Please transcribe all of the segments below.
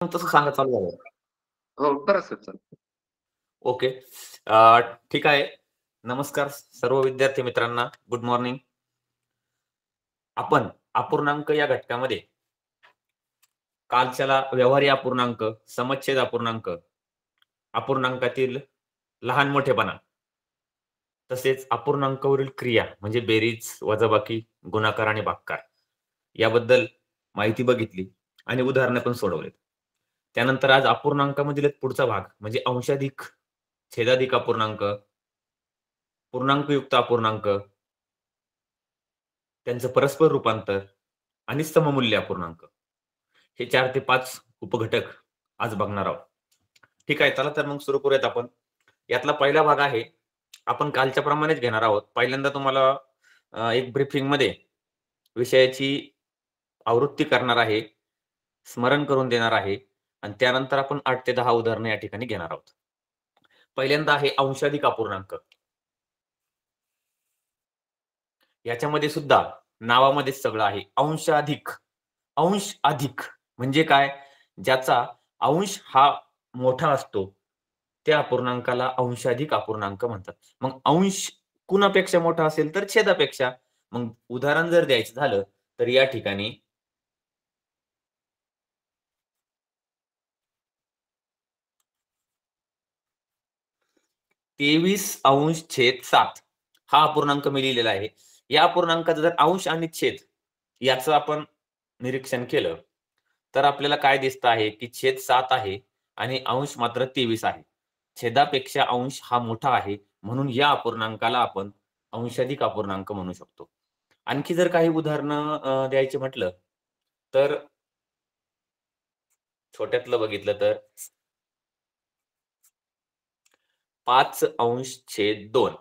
तसं सांगा चालू झालं. हो, करा सर चालेल. ओके. ठीक आहे. नमस्कार सर्व विद्यार्थी मित्रांना. Good morning. आपण अपूर्णांक या घटकामध्ये कालच्याला व्यवहारी अपूर्णांक, समच्छेद अपूर्णांक, अपूर्णांकातील लहान मोठेपणा तसेच अपूर्णांकावरील क्रिया म्हणजे बेरीज, वजाबाकी, गुणाकार आणि भागाकार याबद्दल माहिती बघितली आणि उदाहरणं पण सोडवलीत. त्यानंतर आज अपूर्णांकामधील पुढचा भाग म्हणजे अंशाधिक, छेदाधिक अपूर्णांक, पूर्णांकयुक्त अपूर्णांक, त्यांचं परस्पर रूपांतर आणि सममूल्य अपूर्णांक हे चार ते पाच उपघटक आज बघणार आहोत. ठीक आहे. चला तर मग सुरू करूयात आपण. यातला पहिला भाग आहे. आपण कालच्या प्रमाणेच घेणार आहोत. पहिल्यांदा तुम्हाला एक एक ब्रीफिंगमध्ये विषयाची आवृत्ती करणार आहे, स्मरण करून देणार आहे आणि त्यानंतर आपण आठ ते दहा उदाहरणं या ठिकाणी घेणार आहोत. पहिल्यांदा आहे अंशाधिक अपूर्णांक. याच्यामध्ये सुद्धा नावामध्ये सगळं आहे. अंशाधिक. अंश अधिक म्हणजे काय? ज्याचा अंश हा मोठा असतो, त्या अपूर्णांकाला अंशाधिक अपूर्णांक म्हणतात. मग अंश कुणापेक्षा मोठा असेल तर छेदापेक्षा. मग उदाहरण जर द्यायचं झालं तर या ठिकाणी तेवीस अंश छेद सात हा अपूर्णांक मी लिहिलेला आहे. या अपूर्णांकाचा जर अंश आणि छेद याचं आपण निरीक्षण केलं तर आपल्याला काय दिसत आहे की छेद सात आहे आणि अंश मात्र तेवीस आहे. छेदापेक्षा अंश हा मोठा आहे म्हणून या अपूर्णांकाला आपण अंशाधिक अपूर्णांक म्हणू शकतो. आणखी जर काही उदाहरणं द्यायचे म्हटलं तर छोट्यातलं बघितलं तर पाच अंश छेद दोन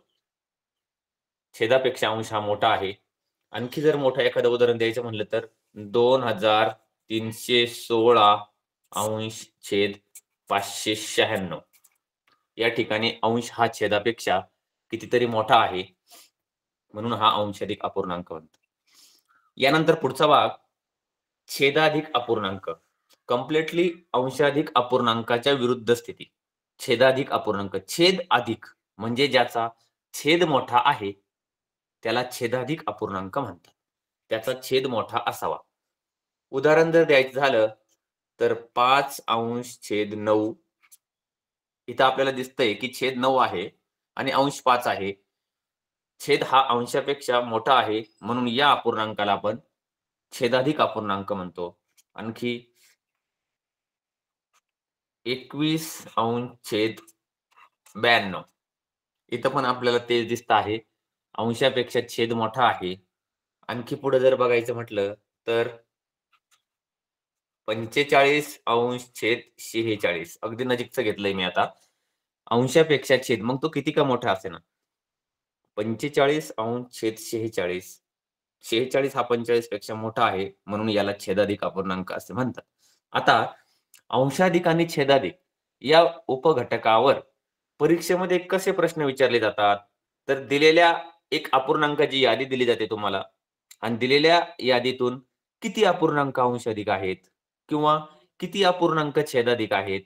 छेदापेक्षा अंश हा मोठा आहे. आणखी जर मोठं एखादं उदाहरण द्यायचं म्हणलं तर दोन हजार तीनशे सोळा अंश छेद पाचशे शहाण्णव या ठिकाणी अंश हा छेदापेक्षा कितीतरी मोठा आहे म्हणून हा अंशाधिक अपूर्णांक म्हणतो. यानंतर पुढचा भाग छेदाधिक अपूर्णांक. कम्प्लिटली अंशाधिक अपूर्णांकाच्या विरुद्ध स्थिती. छेदाधिक अपूर्णांक. छेद अधिक म्हणजे ज्याचा छेद मोठा आहे त्याला छेदाधिक अपूर्णांक म्हणतात. त्याचा छेद मोठा असावा. उदाहरण जर द्यायचं झालं तर पाच अंश छेद नऊ इथं आपल्याला दिसतंय की छेद नऊ आहे आणि अंश पाच आहे. छेद हा अंशापेक्षा मोठा आहे म्हणून या अपूर्णांकाला आपण छेदाधिक अपूर्णांक म्हणतो. आणखी एकवीस अंश छेद ब्याण्णव इथं पण आपल्याला तेच दिसत आहे. अंशापेक्षा छेद मोठा आहे. आणखी पुढे जर बघायचं म्हटलं तर पंचेचाळीस अंश छेद शेहेचाळीस अगदी नजीकचं घेतलंय मी आता. अंशापेक्षा छेद मग तो किती का मोठा असे ना पंचेचाळीस अंश छेद शेहेचाळीस. शेहेचाळीस हा 45 पेक्षा मोठा आहे म्हणून याला छेदाधिक अपूर्णांक असे म्हणतात. आता अंशाधिक आणि छेदाधिक या उपघटकावर परीक्षेमध्ये कसे प्रश्न विचारले जातात? तर दिलेल्या एक अपूर्णांकाची यादी दिली जाते तुम्हाला आणि दिलेल्या यादीतून किती अपूर्णांक अंशाधिक आहेत किंवा किती अपूर्णांक छेदाधिक आहेत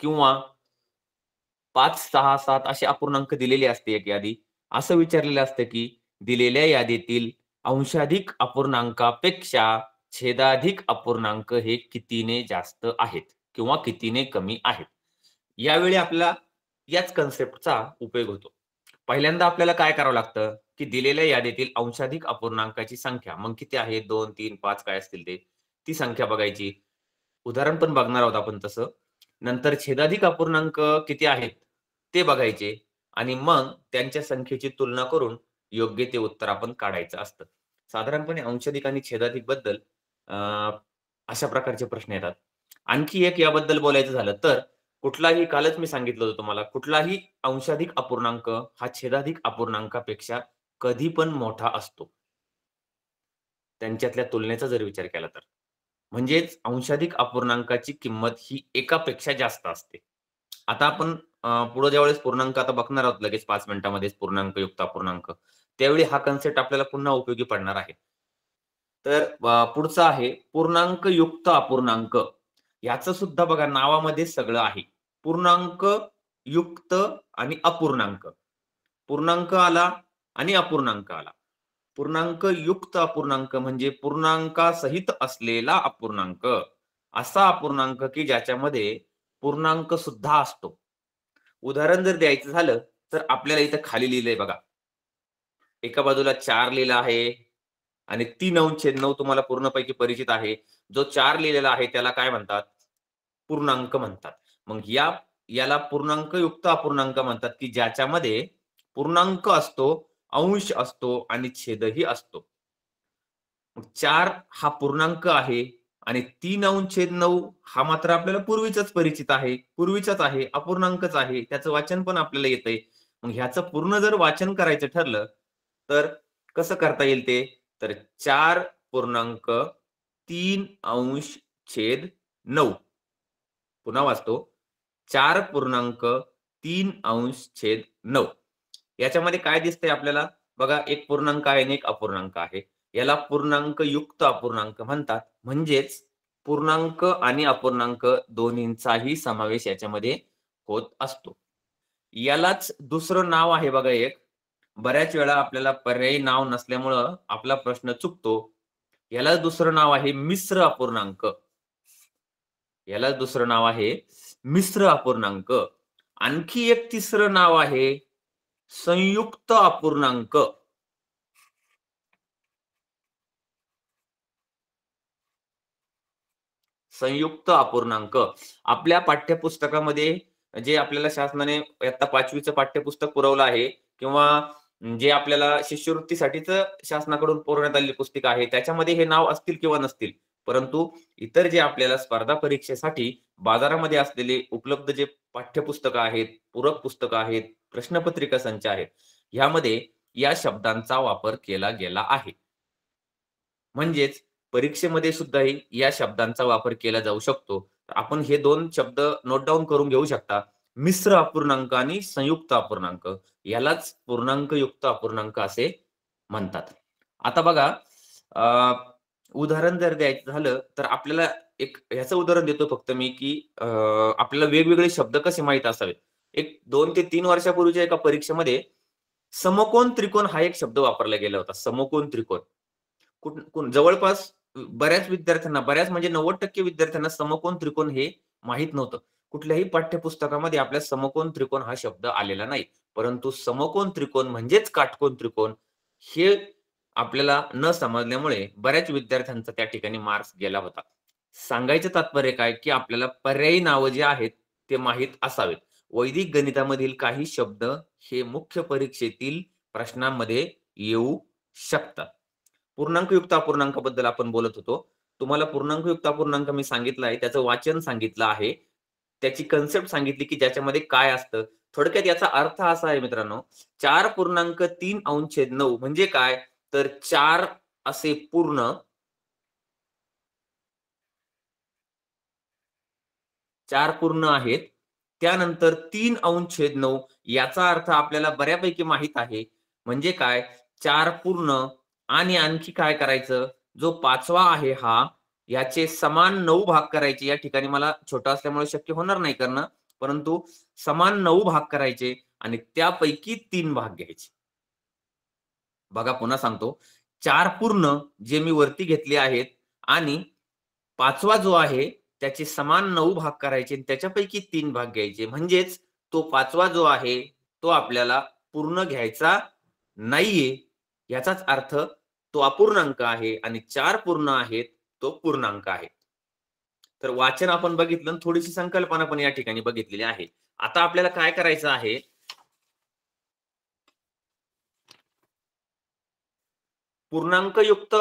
किंवा 5, 6, 7 असे अपूर्णांक दिलेली असते एक यादी. असं विचारलेलं असतं की दिलेल्या यादीतील अंशाधिक अपूर्णांकापेक्षा छेदाधिक अपूर्णांक हे कितीने जास्त आहेत किंवा कितीने कमी आहेत. यावेळी आपल्याला याच कन्सेप्टचा उपयोग होतो. पहिल्यांदा आपल्याला काय करावं लागतं की दिलेल्या यादीतील अंशाधिक अपूर्णांकाची संख्या मग किती आहे 2, 3, 5 काय असतील ते, ती संख्या बघायची. उदाहरण पण बघणार आहोत आपण तसं. नंतर छेदाधिक अपूर्णांक किती आहेत ते बघायचे आणि मग त्यांच्या संख्येची तुलना करून योग्य ते उत्तर आपण काढायचं असतं. साधारणपणे अंशाधिक आणि छेदाधिकबद्दल अशा प्रकारचे प्रश्न येतात. आणखी एक याबद्दल बोलायचं झालं तर कुठलाही कालच मी सांगितलं होतं तुम्हाला कुठलाही अंशाधिक अपूर्णांक हा छेदाधिक अपूर्णांकापेक्षा कधी पण मोठा असतो. त्यांच्यातल्या तुलनेचा जर विचार केला तर. म्हणजेच अंशाधिक अपूर्णांकाची किंमत ही एकापेक्षा जास्त असते. आता आपण पुढे ज्यावेळेस पूर्णांक आता बघणार आहोत लगेच पाच मिनिटांमध्येच पूर्णांकयुक्त अपूर्णांक. त्यावेळी हा कन्सेप्ट आपल्याला पुन्हा उपयोगी पडणार आहे. तर पुढचं आहे पूर्णांक युक्त अपूर्णांक. याचं सुद्धा बघा नावामध्ये सगळं आहे. पूर्णांक युक्त आणि अपूर्णांक. पूर्णांक आला आणि अपूर्णांक आला. पूर्णांक युक्त अपूर्णांक म्हणजे पूर्णांकासहित असलेला अपूर्णांक. असा अपूर्णांक की ज्याच्यामध्ये पूर्णांक सुद्धा असतो. उदाहरण जर द्यायचं झालं तर आपल्याला इथं खाली लिहिलंय बघा. एका बाजूला चार लिहिलं आहे आणि तीन अंश छेद नऊ तुम्हाला पूर्णपैकी परिचित आहे. जो चार लिहिलेला आहे त्याला काय म्हणतात? पूर्णांक म्हणतात. मग या याला पूर्णांक युक्त अपूर्णांक म्हणतात की ज्याच्यामध्ये पूर्णांक असतो अंश असतो आणि छेदही असतो. मग चार हा पूर्णांक आहे आणि तीन अंश छेद नऊ हा मात्र आपल्याला पूर्वीच परिचित आहे. पूर्वीचाच आहे अपूर्णांकच आहे. त्याचं वाचन पण आपल्याला येतंय. मग ह्याचं पूर्ण जर वाचन करायचं ठरलं तर कसं करता येईल ते? तर चार पूर्णांक तीन अंश छेद नऊ. पुन्हा वाचतो. चार पूर्णांक तीन अंश छेद नऊ. याच्यामध्ये काय दिसतंय आपल्याला? बघा एक पूर्णांक आहे आणि एक अपूर्णांक आहे. याला पूर्णांक युक्त अपूर्णांक म्हणतात. म्हणजेच पूर्णांक आणि अपूर्णांक दोन्हींचाही समावेश याच्यामध्ये होत असतो. यालाच दुसरं नाव आहे बघा एक. बऱ्याच वेळा आपल्याला पर्यायी नाव नसल्यामुळं आपला प्रश्न चुकतो. याला दुसरं नाव आहे मिश्र अपूर्णांक. याला दुसरं नाव आहे मिश्र अपूर्णांक. आणखी एक तिसरं नाव आहे संयुक्त अपूर्णांक. संयुक्त अपूर्णांक. आपल्या पाठ्यपुस्तकामध्ये जे आपल्याला शासनाने आता पाचवीचं पाठ्यपुस्तक पुरवलं आहे किंवा जे आपल्याला शिष्यवृत्तीसाठीच शासनाकडून पुरवण्यात आलेली पुस्तिका आहे त्याच्यामध्ये हे नाव असतील किंवा नसतील परंतु इतर जे आपल्याला स्पर्धा परीक्षेसाठी बाजारामध्ये असलेले उपलब्ध जे पाठ्यपुस्तकं आहेत पूरक पुस्तकं आहेत प्रश्नपत्रिका संच आहेत ह्यामध्ये या शब्दांचा वापर केला गेला आहे. म्हणजेच परीक्षेमध्ये सुद्धाही या शब्दांचा वापर केला जाऊ शकतो. आपण हे दोन शब्द नोट डाऊन करून घेऊ शकता. मिश्र अपूर्णांक आणि संयुक्त अपूर्णांक. यालाच पूर्णांक युक्त अपूर्णांक असे म्हणतात. आता बघा उदाहरण जर द्यायचं झालं तर आपल्याला एक ह्याचं उदाहरण देतो फक्त मी की आपल्याला वेगवेगळे शब्द कसे माहीत असावेत? एक दोन ते तीन वर्षापूर्वीच्या एका परीक्षेमध्ये समकोण त्रिकोण हा एक शब्द वापरला गेला होता समकोण त्रिकोण. कुठ जवळपास बऱ्याच विद्यार्थ्यांना बऱ्याच म्हणजे नव्वद टक्के विद्यार्थ्यांना समकोण त्रिकोण हे माहीत नव्हतं. कुठल्याही पाठ्यपुस्तकामध्ये आपल्या समकोण त्रिकोण हा शब्द आलेला नाही. परंतु समकोण त्रिकोण म्हणजेच काटकोण त्रिकोण हे आपल्याला न समजल्यामुळे बऱ्याच विद्यार्थ्यांचा त्या ठिकाणी मार्क्स गेला होता. सांगायचं तात्पर्य काय? की आपल्याला पर्यायी नावं जे आहेत ते माहीत असावेत. वैदिक गणितामधील काही शब्द हे मुख्य परीक्षेतील प्रश्नांमध्ये येऊ शकतात. पूर्णांकयुक्त अपूर्णांकाबद्दल आपण बोलत होतो. तुम्हाला पूर्णांकयुक्त अपूर्णांक मी सांगितलं आहे. त्याचं वाचन सांगितलं आहे. त्याची कन्सेप्ट सांगितली की ज्याच्यामध्ये काय असतं? थोडक्यात याचा अर्थ असा आहे मित्रांनो चार पूर्णांक तीन अंशेद नऊ म्हणजे काय? तर चार असे पूर्ण चार पूर्ण आहेत. त्यानंतर तीन अंशेद नऊ याचा अर्थ आपल्याला बऱ्यापैकी माहीत आहे. म्हणजे काय? चार पूर्ण आणि आणखी काय करायचं? जो पाचवा आहे हा याचे समान नऊ भाग करायचे. या ठिकाणी मला छोटा असल्यामुळे शक्य होणार नाही करणं. परंतु समान नऊ भाग करायचे आणि त्यापैकी तीन भाग घ्यायचे. बघा पुन्हा सांगतो. चार पूर्ण जे मी वरती घेतले आहेत आणि पाचवा जो आहे त्याचे समान नऊ भाग करायचे त्याच्यापैकी तीन भाग घ्यायचे. म्हणजेच तो पाचवा जो आहे तो आपल्याला पूर्ण घ्यायचा नाहीये. याचाच अर्थ तो अपूर्णांक आहे आणि चार पूर्ण आहेत तो पूर्णांक आहे. तर वाचन आपण बघितलं थोडीशी संकल्पना पण या ठिकाणी बघितलेली आहे. आता आपल्याला काय करायचं आहे? पूर्णांकयुक्त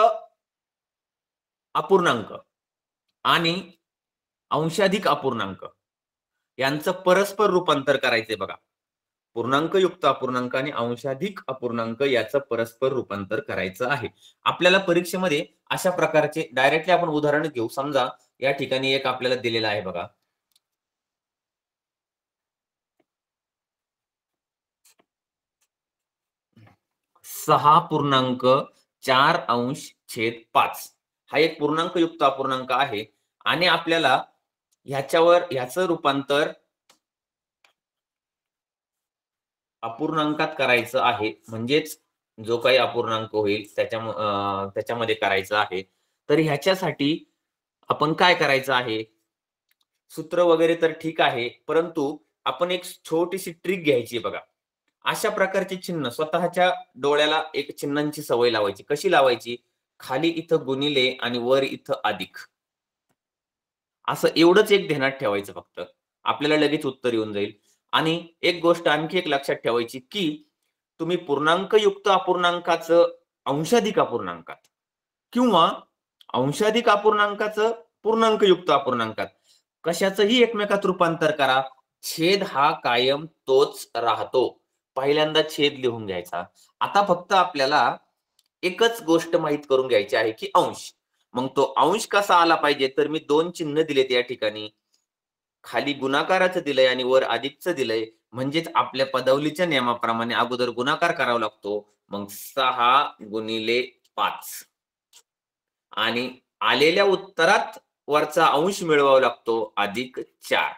अपूर्णांक आणि अंशाधिक अपूर्णांक यांचं परस्पर रूपांतर करायचंय बघा. पूर्णांकयुक्त अपूर्णांक आणि अंशाधिक अपूर्णांक याचं परस्पर रूपांतर करायचं आहे. आपल्याला परीक्षेमध्ये अशा प्रकारचे डायरेक्टली आपण उदाहरण घेऊ. समजा या ठिकाणी एक आपल्याला दिलेला आहे बघा. सहा पूर्णांक चार अंश छेद पाच. हा एक पूर्णांक युक्त अपूर्णांक आहे. आणि आपल्याला ह्याच्यावर ह्याचं रूपांतर अपूर्णांकात करायचं आहे. म्हणजेच जो काही अपूर्णांक होईल त्याच्या त्याच्यामध्ये करायचं आहे. तर ह्याच्यासाठी आपण काय करायचं आहे? सूत्र वगैरे तर ठीक आहे परंतु आपण एक छोटीशी ट्रिक घ्यायची बघा. अशा प्रकारचे चिन्ह स्वतःच्या डोळ्याला एक चिन्हांची सवय लावायची. कशी लावायची? खाली इथं गुणिले आणि वर इथं अधिक. असं एवढंच एक ध्यानात ठेवायचं फक्त. आपल्याला लगेच उत्तर येऊन जाईल. आणि एक गोष्ट आणखी एक लक्षात ठेवायची की तुम्ही पूर्णांक युक्त अपूर्णांकाचं अंशाधिक अपूर्णांकात किंवा अंशाधिक अपूर्णांकाचं पूर्णांक युक्त अपूर्णांकात कशाचंही एकमेकात रूपांतर करा. छेद हा कायम तोच राहतो. पहिल्यांदा छेद लिहून घ्यायचा. आता फक्त आपल्याला एकच गोष्ट माहीत करून घ्यायची आहे की अंश. मग तो अंश कसा आला पाहिजे? तर मी दोन चिन्ह दिलेत या ठिकाणी. खाली गुणाकाराचं दिलंय आणि वर अधिकचं दिलंय म्हणजेच आपल्या पदवलीच्या नियमाप्रमाणे अगोदर गुणाकार करावा लागतो. मग सहा गुणिले पाच. आणि आलेल्या उत्तरात वरचा अंश मिळवावा लागतो अधिक चार.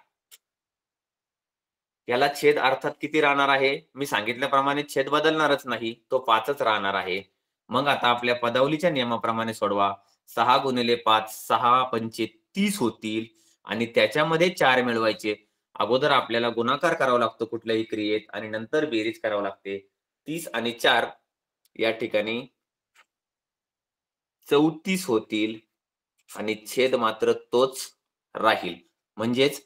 याला छेद अर्थात किती राहणार आहे? मी सांगितल्याप्रमाणे छेद बदलणारच नाही तो पाचच राहणार आहे. मग आता आपल्या पदावलीच्या नियमाप्रमाणे सोडवा. सहा गुणिले पाच सहा पंचे तीस होतील. आणि त्याच्यामध्ये चार मिळवायचे. अगोदर आपल्याला गुणाकार करावा लागतो कुठल्याही क्रियेत आणि नंतर बेरीज करावं लागते. तीस आणि चार या ठिकाणी चौतीस होतील आणि छेद मात्र तोच राहील. म्हणजेच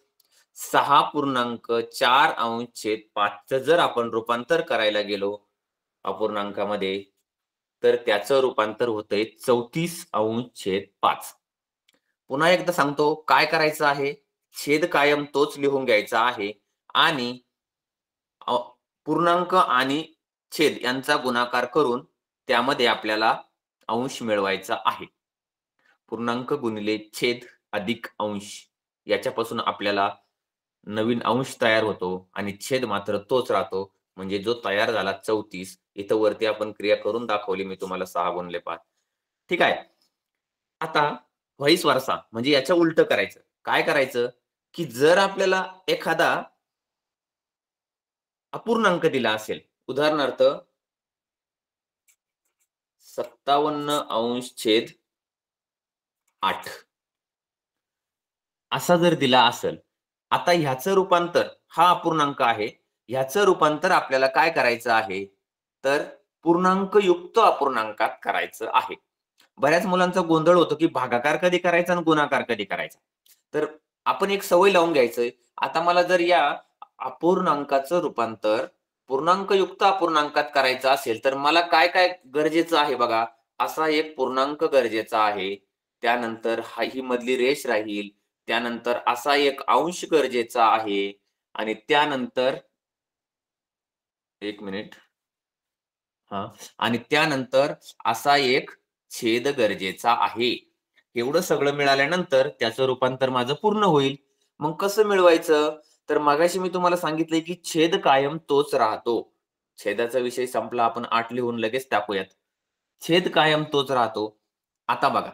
सहा पूर्णांक चार अंश छेद पाचचं जर आपण रूपांतर करायला गेलो अपूर्णांकामध्ये तर त्याचं रूपांतर होतंय चौतीस अंश छेद पाच. पुन्हा एकदा सांगतो काय करायचं आहे? छेद कायम तोच लिहून घ्यायचा आहे. आणि पूर्णांक आणि छेद यांचा गुणाकार करून त्यामध्ये आपल्याला अंश मिळवायचा आहे. पूर्णांक गुणिले छेद अधिक अंश याच्यापासून आपल्याला नवीन अंश तयार होतो आणि छेद मात्र तोच राहतो. म्हणजे जो तयार झाला चौतीस इथं वरती आपण क्रिया करून दाखवली मी तुम्हाला सहा गुणले पाच. ठीक आहे? आता व्हाईस वारसा. म्हणजे याच्या उलट करायचं. काय करायचं? की जर आपल्याला एखादा अपूर्णांक दिला असेल उदाहरणार्थ सत्तावन्न अंश छेद आठ. असा जर दिला असेल आता ह्याचं रूपांतर हा अपूर्णांक आहे ह्याचं रूपांतर आपल्याला काय करायचं आहे? तर पूर्णांक युक्त अपूर्णांकात करायचं आहे. बऱ्याच मुलांचा गोंधळ होतो की भागाकार कधी करायचा आणि गुणाकार कधी करायचा. तर आपण एक सवय लावून घ्यायचंय. आता मला जर या अपूर्णांकाचं रूपांतर पूर्णांक युक्त अपूर्णांकात करायचं असेल तर मला काय काय गरजेचं आहे बघा? असा एक पूर्णांक गरजेचा आहे. त्यानंतर हा ही मधली रेष राहील. त्यानंतर असा एक अंश गरजेचा आहे. आणि त्यानंतर एक मिनिट. हा. आणि त्यानंतर असा एक छेद गरजेचा आहे. एवढं सगळं मिळाल्यानंतर त्याचं रूपांतर माझं पूर्ण होईल. मग कसं मिळवायचं? तर मगाशी मी तुम्हाला सांगितलंय की छेद कायम तोच राहतो. छेदाचा विषय संपला आपण आठ लिहून लगेच टाकूयात. छेद कायम तोच राहतो. आता बघा.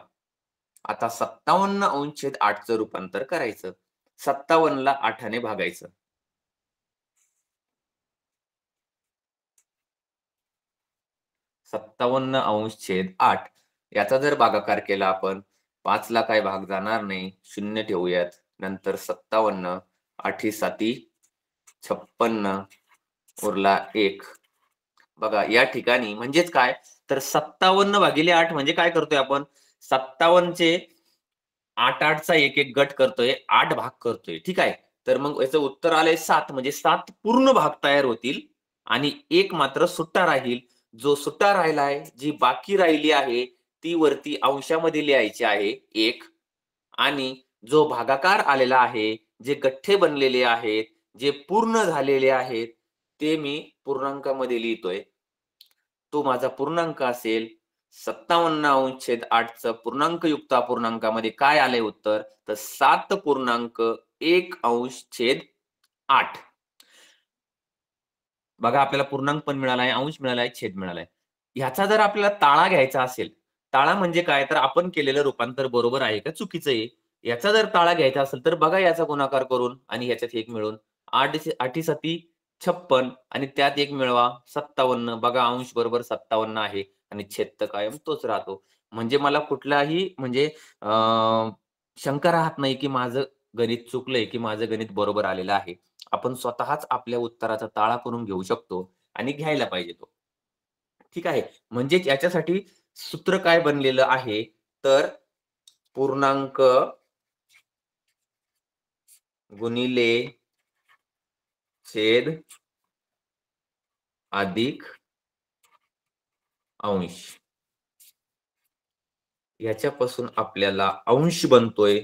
आता सत्तावन्न अंश छेद आठचं रूपांतर करायचं. सत्तावन्नला आठाने भागायचं. सत्तावन्न अंश छेद आठ. याचा जर भागाकार केला आपण पाच ला काय भाग जाणार नाही शून्य ठेवूयात. नंतर सत्तावन्न आठी साती छप्पन्न उरला एक. बघा या ठिकाणी म्हणजेच काय? तर सत्तावन्न भागिले आठ म्हणजे काय करतोय आपण? सत्तावन्नचे आठ आठचा एक एक गट करतोय आठ भाग करतोय. ठीक आहे तर मग याचं उत्तर आलंय सात म्हणजे सात पूर्ण भाग तयार होतील आणि एक मात्र सुट्टा राहील. जो सुट्टा राहिलाय जी बाकी राहिली आहे ती वरती अंशामध्ये लिहायची आहे एक आणि जो भागाकार आलेला आहे जे गठ्ठे बनलेले आहेत जे पूर्ण झालेले आहेत ते मी पूर्णांकामध्ये लिहितोय. तो माझा पूर्णांक असेल सत्तावन्न अंश छेद आठचं पूर्णांक युक्त पूर्णांकामध्ये काय आलंय उत्तर? तर सात पूर्णांक एक अंश छेद आठ. बघा आपल्याला पूर्णांक पण मिळालाय अंश मिळालाय छेद मिळालाय. ह्याचा जर आपल्याला ताळा घ्यायचा असेल ताळा म्हणजे काय? तर आपण केलेलं रूपांतर बरोबर आहे का? चुकीचं आहे. याचा जर ताळा घ्यायचा असेल तर बघा याचा गुणाकार करून आणि ह्याच्यात एक मिळून. आठ आठी सती छप्पन आणि त्यात एक मिळवा सत्तावन्न. बघा अंश बरोबर सत्तावन्न आहे आणि छेद कायम तोच राहतो. म्हणजे मला कुठलाही म्हणजे अं शंका राहत नाही की माझं गणित चुकलंय की माझं गणित बरोबर आलेलं आहे. आपण स्वतःच आपल्या उत्तराचा ताळा करून घेऊ शकतो आणि घ्यायला पाहिजे तो. ठीक आहे? म्हणजे याच्यासाठी सूत्र काय बनलेलं आहे? तर पूर्णांक गुणिले छेद अधिक अंश. याच्यापासून आपल्याला अंश बनतोय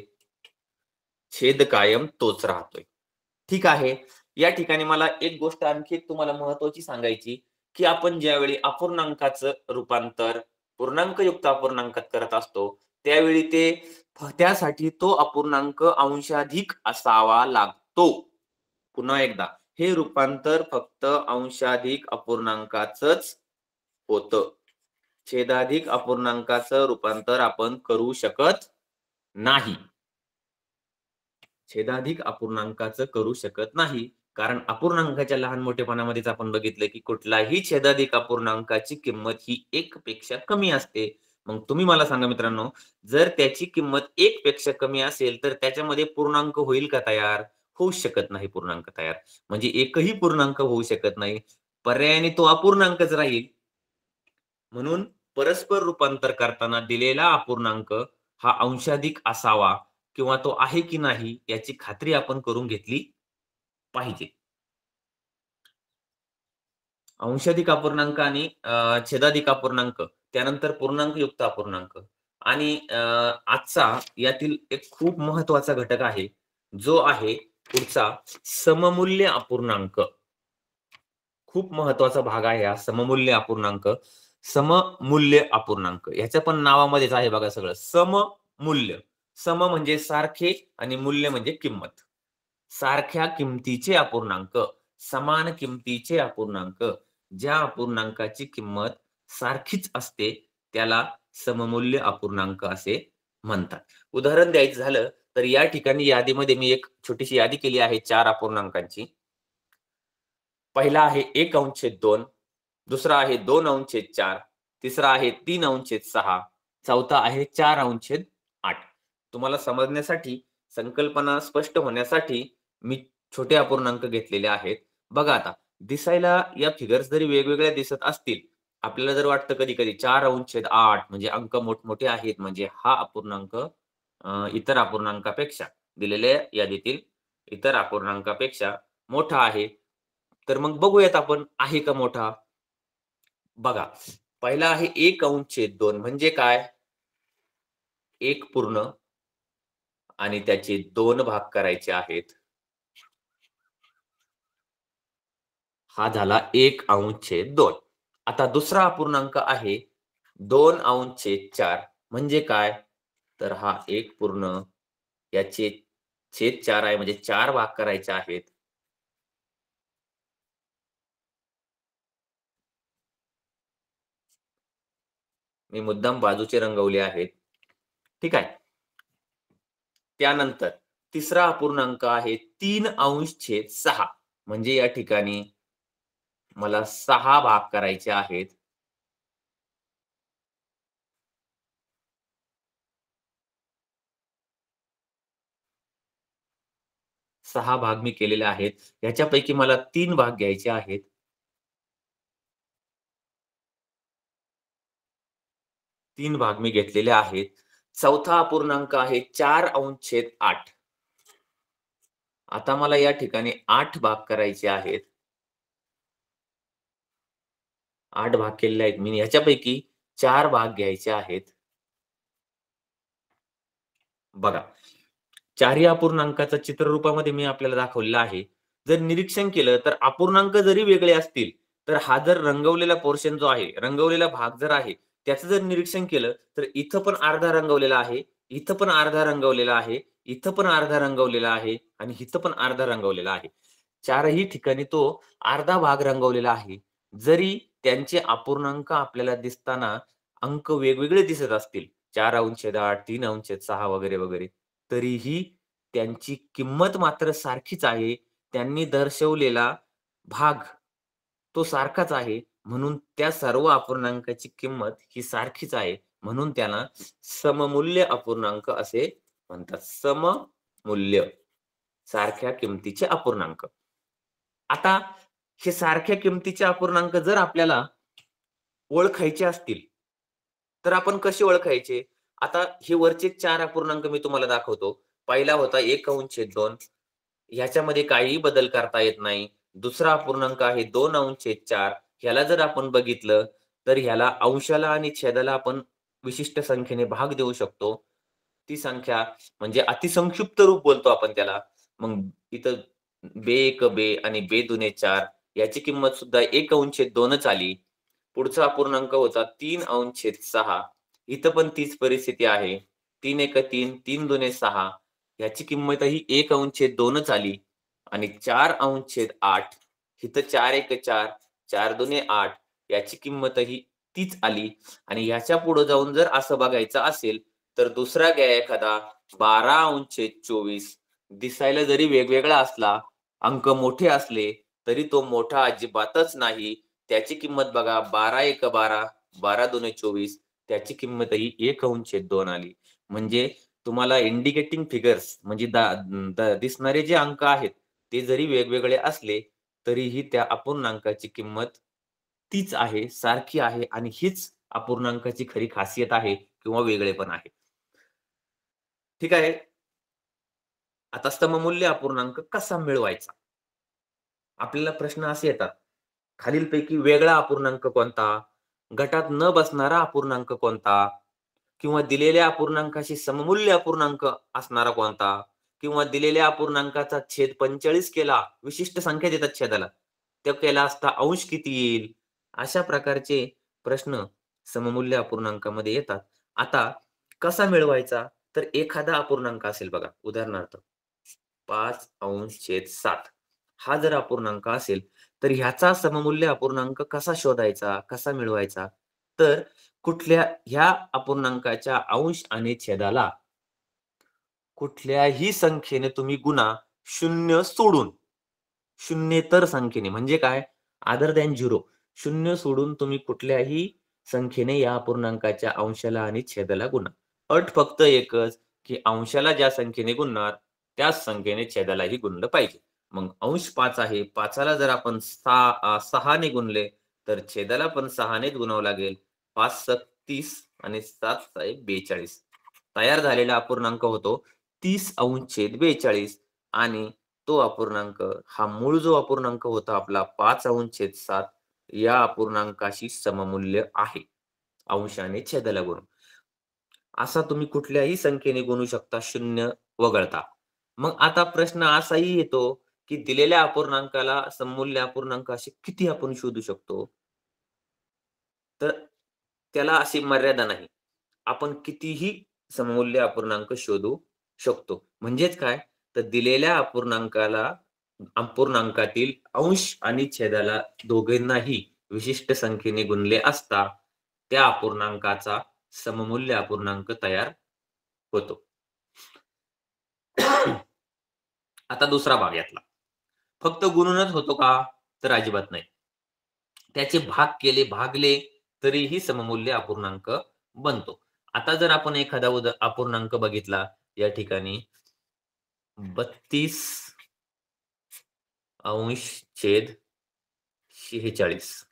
छेद कायम तोच राहतोय. ठीक आहे? या ठिकाणी मला एक गोष्ट आणखी तुम्हाला महत्वाची सांगायची की आपण ज्यावेळी अपूर्णांकाचं रूपांतर पूर्णांकयुक्त अपूर्णांकात करत असतो त्यावेळी ते त्यासाठी तो अपूर्णांक अंशाधिक असावा लागतो. पुन्हा एकदा हे रूपांतर फक्त अंशाधिक अपूर्णांकाच होत. छेदाधिक अपूर्णांकाचं रूपांतर आपण करू शकत नाही. छेदाधिक अपूर्णांकाचं करू शकत नाही. कारण अपूर्णांकाच्या लहान मोठेपणामध्येच आपण बघितलं की कुठलाही छेदाधिक अपूर्णांकाची किंमत ही एक पेक्षा कमी असते. मग तुम्ही मला सांगा मित्रांनो जर त्याची किंमत एक पेक्षा कमी असेल तर त्याच्यामध्ये पूर्णांक होईल का तयार? होऊ शकत नाही पूर्णांक तयार. म्हणजे एकही पूर्णांक होऊ शकत नाही. पर्यायाने तो अपूर्णांकच राहील. म्हणून परस्पर रूपांतर करताना दिलेला अपूर्णांक हा अंशाधिक असावा किंवा तो आहे की नाही याची खात्री आपण करून घेतली पाहिजे. अंशाधिक अपूर्णांक आणि छेदाधिक अपूर्णांक त्यानंतर पूर्णांक युक्त अपूर्णांक आणि आजचा यातील एक खूप महत्त्वाचा घटक आहे जो आहे पुढचा सममूल्य अपूर्णांक. खूप महत्त्वाचा भाग आहे हा सममूल्य अपूर्णांक सममूल्य अपूर्णांक. ह्याच्या पण नावामध्येच आहे बघा सगळं सममूल्य. सम म्हणजे सारखे आणि मूल्य म्हणजे किंमत. सारख्या किमतीचे अपूर्णांक समान किमतीचे अपूर्णांक ज्या अपूर्णांकाची किंमत सारखीच असते त्याला सममूल्य अपूर्णांक असे म्हणतात. उदाहरण द्यायचं झालं तर या ठिकाणी यादीमध्ये मी एक छोटीशी यादी केली आहे चार अपूर्णांकांची. पहिला आहे एक अंशेद दोन दुसरा आहे दोन अंशेद चार तिसरा आहे तीन अंशछेद सहा चौथा आहे चार अंशेद आठ. तुम्हाला समजण्यासाठी संकल्पना स्पष्ट होण्यासाठी मी छोटे अपूर्णांक घेतलेले आहेत. बघा आता दिसायला या फिगर्स जरी वेगवेगळ्या दिसत असतील आपल्याला जर वाटतं कधी कधी चार अंशेद आठ म्हणजे अंक मोठमोठे आहेत म्हणजे हा अपूर्णांक इतर अपूर्णांकापेक्षा दिलेल्या यादीतील इतर अपूर्णांकापेक्षा मोठा आहे. तर मग बघूयात आपण आहे का मोठा? बघा पहिला आहे एक अंशेद दोन म्हणजे काय? एक पूर्ण आणि त्याचे दोन भाग करायचे आहेत. हा झाला एक अंशे दोन. आता दुसरा अपूर्णांक आहे दोन अंशे चार. म्हणजे काय? तर हा एक पूर्ण याचे छेद चार आहे म्हणजे चार भाग करायचे आहेत. मी मुद्दाम बाजूचे रंगवले आहेत. ठीक आहे? त्यानंतर तिसरा अपूर्णांक आहे तीन अंश छेद सहा. म्हणजे या ठिकाणी मला सहा भाग करायचे आहेत. सहा भाग मी केलेले आहेत. याच्यापैकी मला तीन भाग घ्यायचे आहेत. तीन भाग मी घेतलेले आहेत. चौथा अपूर्णांक आहे चार अंशछेद आठ. आता मला या ठिकाणी आठ भाग करायचे आहेत. आठ भाग केलेले आहेत. मी याच्यापैकी चार भाग घ्यायचे आहेत. बघा. चारही अपूर्णांकाचं चित्ररूपामध्ये मी आपल्याला दाखवलेलं आहे. जर निरीक्षण केलं तर अपूर्णांक जरी वेगळे असतील तर हा जर रंगवलेला पोर्शन जो आहे रंगवलेला भाग जर आहे त्याचं जर निरीक्षण केलं तर इथं पण अर्धा रंगवलेला आहे इथं पण अर्धा रंगवलेला आहे इथं पण अर्धा रंगवलेला आहे आणि इथं पण अर्धा रंगवलेला आहे. चारही ठिकाणी तो अर्धा भाग रंगवलेला आहे. जरी त्यांचे अपूर्णांक आपल्याला दिसताना अंक वेगवेगळे दिसत असतील. चार अंशेद आठ तीन अंशेद सहा वगैरे वगैरे. तरीही त्यांची किंमत मात्र सारखीच आहे. त्यांनी दर्शवलेला भाग तो सारखाच आहे. म्हणून त्या सर्व अपूर्णांकाची किंमत ही सारखीच आहे. म्हणून त्यांना सममूल्य अपूर्णांक असे म्हणतात. सममूल्य सारख्या किमतीचे अपूर्णांक. आता हे सारख्या किमतीचे अपूर्णांक जर आपल्याला ओळखायचे असतील तर आपण कसे ओळखायचे? आता हे वरचे चार अपूर्णांक मी तुम्हाला दाखवतो. पहिला होता एक अंश छेद दोन. ह्याच्यामध्ये काहीही बदल करता येत नाही. दुसरा अपूर्णांक आहे दोन अंश छेद चार. ह्याला जर आपण बघितलं तर ह्याला अंशाला आणि छेदाला आपण विशिष्ट संख्येने भाग देऊ शकतो. ती संख्या म्हणजे अतिसंक्षिप्त रूप बोलतो आपण त्याला. मग इथं बे एक बे आणि बे दुने चार. याची किंमत सुद्धा एक अंश दोनच आली. पुढचा पूर्णांक होता तीन अंश सहा. इथं पण तीच परिस्थिती आहे. तीन एक तीन तीन दोने सहा. ह्याची किंमतही एक अंशेद दोनच आली. आणि चार अंश आठ. इथं चार एक चार चार दोने आठ. याची किंमतही तीच आली. आणि ह्याच्या पुढे जाऊन जर असं बघायचं असेल तर दुसरा घ्या एखादा. बारा अंशेद चोवीस. दिसायला जरी वेगवेगळा असला अंक मोठे असले तरी तो मोठा अजिबातच नाही. त्याची किंमत बघा बारा एक बारा बारा दोन चोवीस त्याची किंमतही एक अंश दोन आली. म्हणजे तुम्हाला इंडिकेटिंग फिगर्स म्हणजे दिसणारे जे अंक आहेत ते जरी वेगवेगळे असले तरीही त्या अपूर्णांकाची किंमत तीच आहे सारखी आहे आणि हीच अपूर्णांकाची खरी खासियत आहे किंवा वेगळेपण आहे. ठीक आहे? आता सममूल्य अपूर्णांक कसा मिळवायचा? आपल्याला प्रश्न असे येतात. खालीलपैकी वेगळा अपूर्णांक कोणता? गटात न बसणारा अपूर्णांक कोणता? किंवा दिलेल्या अपूर्णांकाशी सममूल्य अपूर्णांक असणारा कोणता? किंवा दिलेल्या अपूर्णांकाचा छेद पंचेचाळीस केला विशिष्ट संख्या देतात छेदाला. त्या केला असता अंश किती येईल? अशा प्रकारचे प्रश्न सममूल्य अपूर्णांकामध्ये येतात. आता कसा मिळवायचा? तर एखादा अपूर्णांक असेल बघा उदाहरणार्थ पाच अंश छेद सात. हा जर अपूर्णांक असेल तर ह्याचा सममूल्य अपूर्णांक कसा शोधायचा कसा मिळवायचा? तर कुठल्या ह्या अपूर्णांकाच्या अंश आणि छेदाला कुठल्याही संख्येने तुम्ही गुणा शून्य सोडून शून्येतर संख्येने. म्हणजे काय? आदर दॅन झिरो. शून्य सोडून तुम्ही कुठल्याही संख्येने या अपूर्णांकाच्या अंशाला आणि छेदाला गुणा. अट फक्त एकच की अंशाला ज्या संख्येने गुणणार त्याच संख्येने छेदालाही गुणलं पाहिजे. मग अंश पाच आहे. पाचाला जर आपण सहा सहाने गुणले तर छेदाला पण सहानेच गुणावं लागेल. पाच सत्तीस आणि सात साहेब बेचाळीस. तयार झालेला अपूर्णांक होतो तीस अंश छेद बेचाळीस. आणि तो अपूर्णांक हा मूळ जो अपूर्णांक होता आपला पाच अंश छेद सात या अपूर्णांकाशी सममूल्य आहे. अंशाने छेदाला गुण. असा तुम्ही कुठल्याही संख्येने गुणू शकता शून्य वगळता. मग आता प्रश्न असाही येतो की दिलेल्या अपूर्णांकाला सममूल्य अपूर्णांक असे किती आपण शोधू शकतो? तर त्याला अशी मर्यादा नाही. आपण कितीही सममूल्य अपूर्णांक शोधू शकतो. म्हणजेच काय? तर दिलेल्या अपूर्णांकाला अपूर्णांकातील अंश आणि छेदाला दोघांनाही विशिष्ट संख्येने गुणले असता त्या अपूर्णांकाचा सममूल्य अपूर्णांक तयार होतो. आता दुसरा भाग यातला. फक्त गुणूनच होतो का? तर अजिबात नाही. त्याचे भाग केले भागले तरीही सममूल्य अपूर्णांक बनतो. आता जर आपण एखादा उद अपूर्णांक बघितला या ठिकाणी बत्तीस अंश छेद शेहेचाळीस.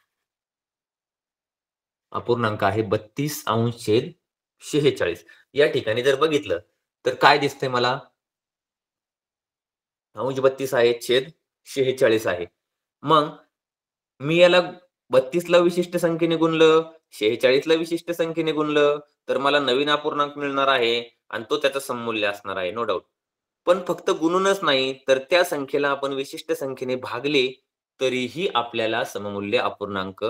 अपूर्णांक आहे बत्तीस अंश छेद शेहेचाळीस. या ठिकाणी जर बघितलं तर काय दिसतंय मला? अंश बत्तीस आहे छेद शेहेचाळीस आहे. मग मी याला बत्तीसला विशिष्ट संख्येने गुणलं शेहेचाळीसला विशिष्ट संख्येने गुणलं तर मला नवीन अपूर्णांक मिळणार आहे आणि तो त्याचा सममूल्य असणार आहे नो डाऊट पण फक्त गुणूनच नाही तर त्या संख्येला आपण विशिष्ट संख्येने भागले तरीही आपल्याला सममूल्य अपूर्णांक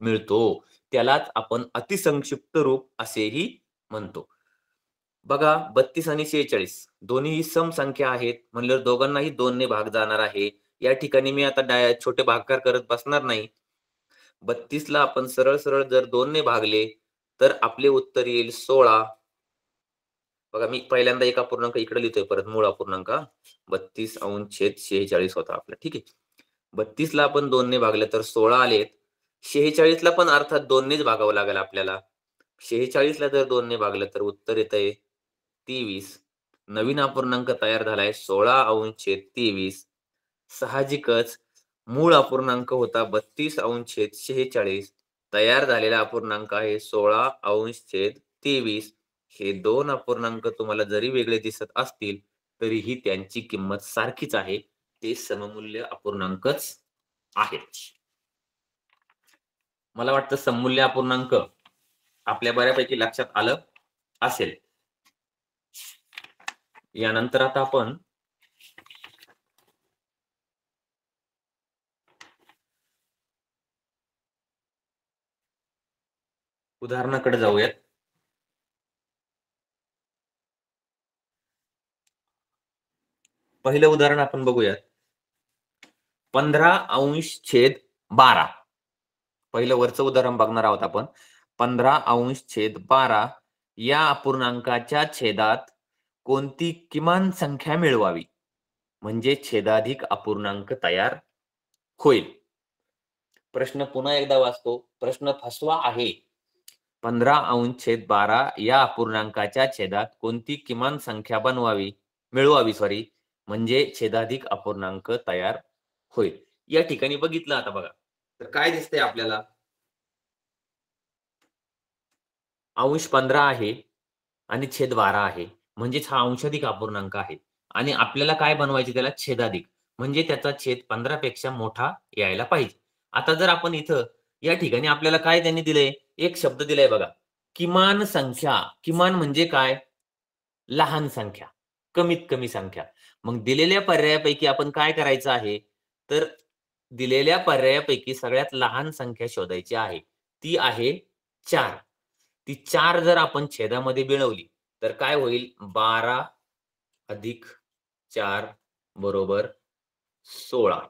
मिळतो. त्यालाच आपण अतिसंक्षिप्त रूप असेही म्हणतो. बघा बत्तीस आणि शेहेचाळीस दोन्ही सम संख्या आहेत. म्हणल्यावर दोघांनाही दोनने भाग जाणार आहे. या ठिकाणी मी आता डाय छोटे भागकार करत बसणार नाही. बत्तीसला आपण सरळ सरळ जर दोनने भागले तर आपले उत्तर येईल सोळा. बघा मी पहिल्यांदा एक अपूर्णांक इकडे लिहितोय परत मूळ अपूर्णांक बत्तीस अंश छेद शेहेचाळीस होता आपला ठीक आहे. बत्तीस ला आपण दोनने भागले तर सोळा आलेत. शेहेचाळीस ला पण अर्थात दोननेच भागावं लागेल आपल्याला. शेहेचाळीस ला जर दोनने भागलं तर उत्तर येत आहे तेवीस. नवीन अपूर्णांक तयार झालाय सोळा अंश छेद तेवीस. साहजिकच मूळ अपूर्णांक होता बत्तीस अंश छेद शेहेचाळीस. तयार झालेला अपूर्णांक आहे सोळा अंश छेद तेवीस. हे दोन अपूर्णांक तुम्हाला जरी वेगळे दिसत असतील तरीही त्यांची किंमत सारखीच आहे. ते सममूल्य अपूर्णांकच आहेत. मला वाटतं सममूल्य अपूर्णांक आपल्या बऱ्यापैकी लक्षात आलं असेल. यानंतर आता आपण उदाहरणाकडे जाऊयात. पहिलं उदाहरण आपण बघूयात. पंधरा अंश छेद बारा. पहिलं वरचं उदाहरण बघणार आहोत आपण. पंधरा अंश छेद बारा या अपूर्णांकाच्या छेदात कोणती किमान संख्या मिळवावी? म्हणजे छेदाधिक अपूर्णांक तयार होईल. प्रश्न पुन्हा एकदा वाचतो. प्रश्न फसवा आहे. पंधरा अंश छेद बारा या अपूर्णांकाच्या छेदात कोणती किमान संख्या बनवावी? मिळवावी सॉरी म्हणजे छेदाधिक अपूर्णांक तयार होईल. या ठिकाणी बघितलं आता बघा. तर काय दिसतंय आपल्याला? अंश पंधरा आहे आणि छेद बारा आहे. म्हणजेच हा अंशाधिक अपूर्णांक आहे. आणि आपल्याला काय बनवायचे त्याला? छेदाधिक. म्हणजे त्याचा छेद पंधरा पेक्षा मोठा यायला पाहिजे. आता जर आपण इथं या ठिकाणी आपल्याला काय त्यांनी दिले एक शब्द दिलाय बघा. किमान संख्या किमान म्हणजे काय? लहान संख्या कमीत कमी संख्या. मग दिलेल्या पर्यायापैकी आपण काय करायचं आहे? तर दिलेल्या पर्यायापैकी सगळ्यात लहान संख्या शोधायची आहे. ती आहे चार. ती चार जर आपण छेदामध्ये मिळवली तर काय होईल? बारा अधिक चार बरोबर सोळा.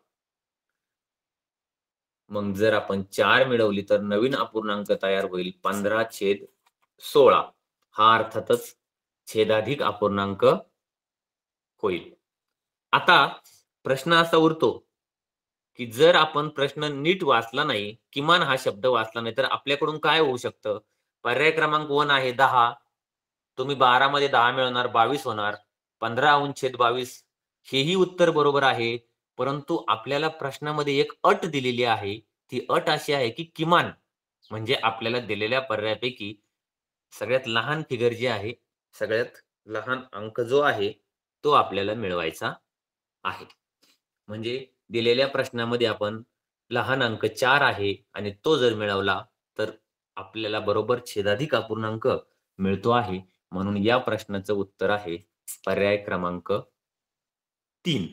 मग जर आपण चार मिळवली तर नवीन अपूर्णांक तयार होईल पंधरा छेद सोळा. हा अर्थातच छेदाधिक अपूर्णांक होईल. आता प्रश्न असा उरतो की जर आपण प्रश्न नीट वाचला नाही किमान हा शब्द वाचला नाही तर आपल्याकडून काय होऊ शकतं? पर्याय क्रमांक वन आहे दहा. तुम्ही बारा मध्ये दहा मिळवणार बावीस होणार. पंधरा अंश छेद बावीस. हेही उत्तर बरोबर आहे. परंतु आपल्याला प्रश्नामध्ये एक अट दिलेली आहे. ती अट अशी आहे की किमान म्हणजे आपल्याला दिलेल्या पर्यायापैकी सगळ्यात लहान फिगर जे आहे सगळ्यात लहान अंक जो आहे तो आपल्याला मिळवायचा आहे. म्हणजे दिलेल्या प्रश्नामध्ये आपण लहान अंक चार आहे आणि तो जर मिळवला तर आपल्याला बरोबर छेदाधिक अपूर्णांक मिळतो आहे. म्हणून या प्रश्नाचं उत्तर आहे पर्याय क्रमांक तीन.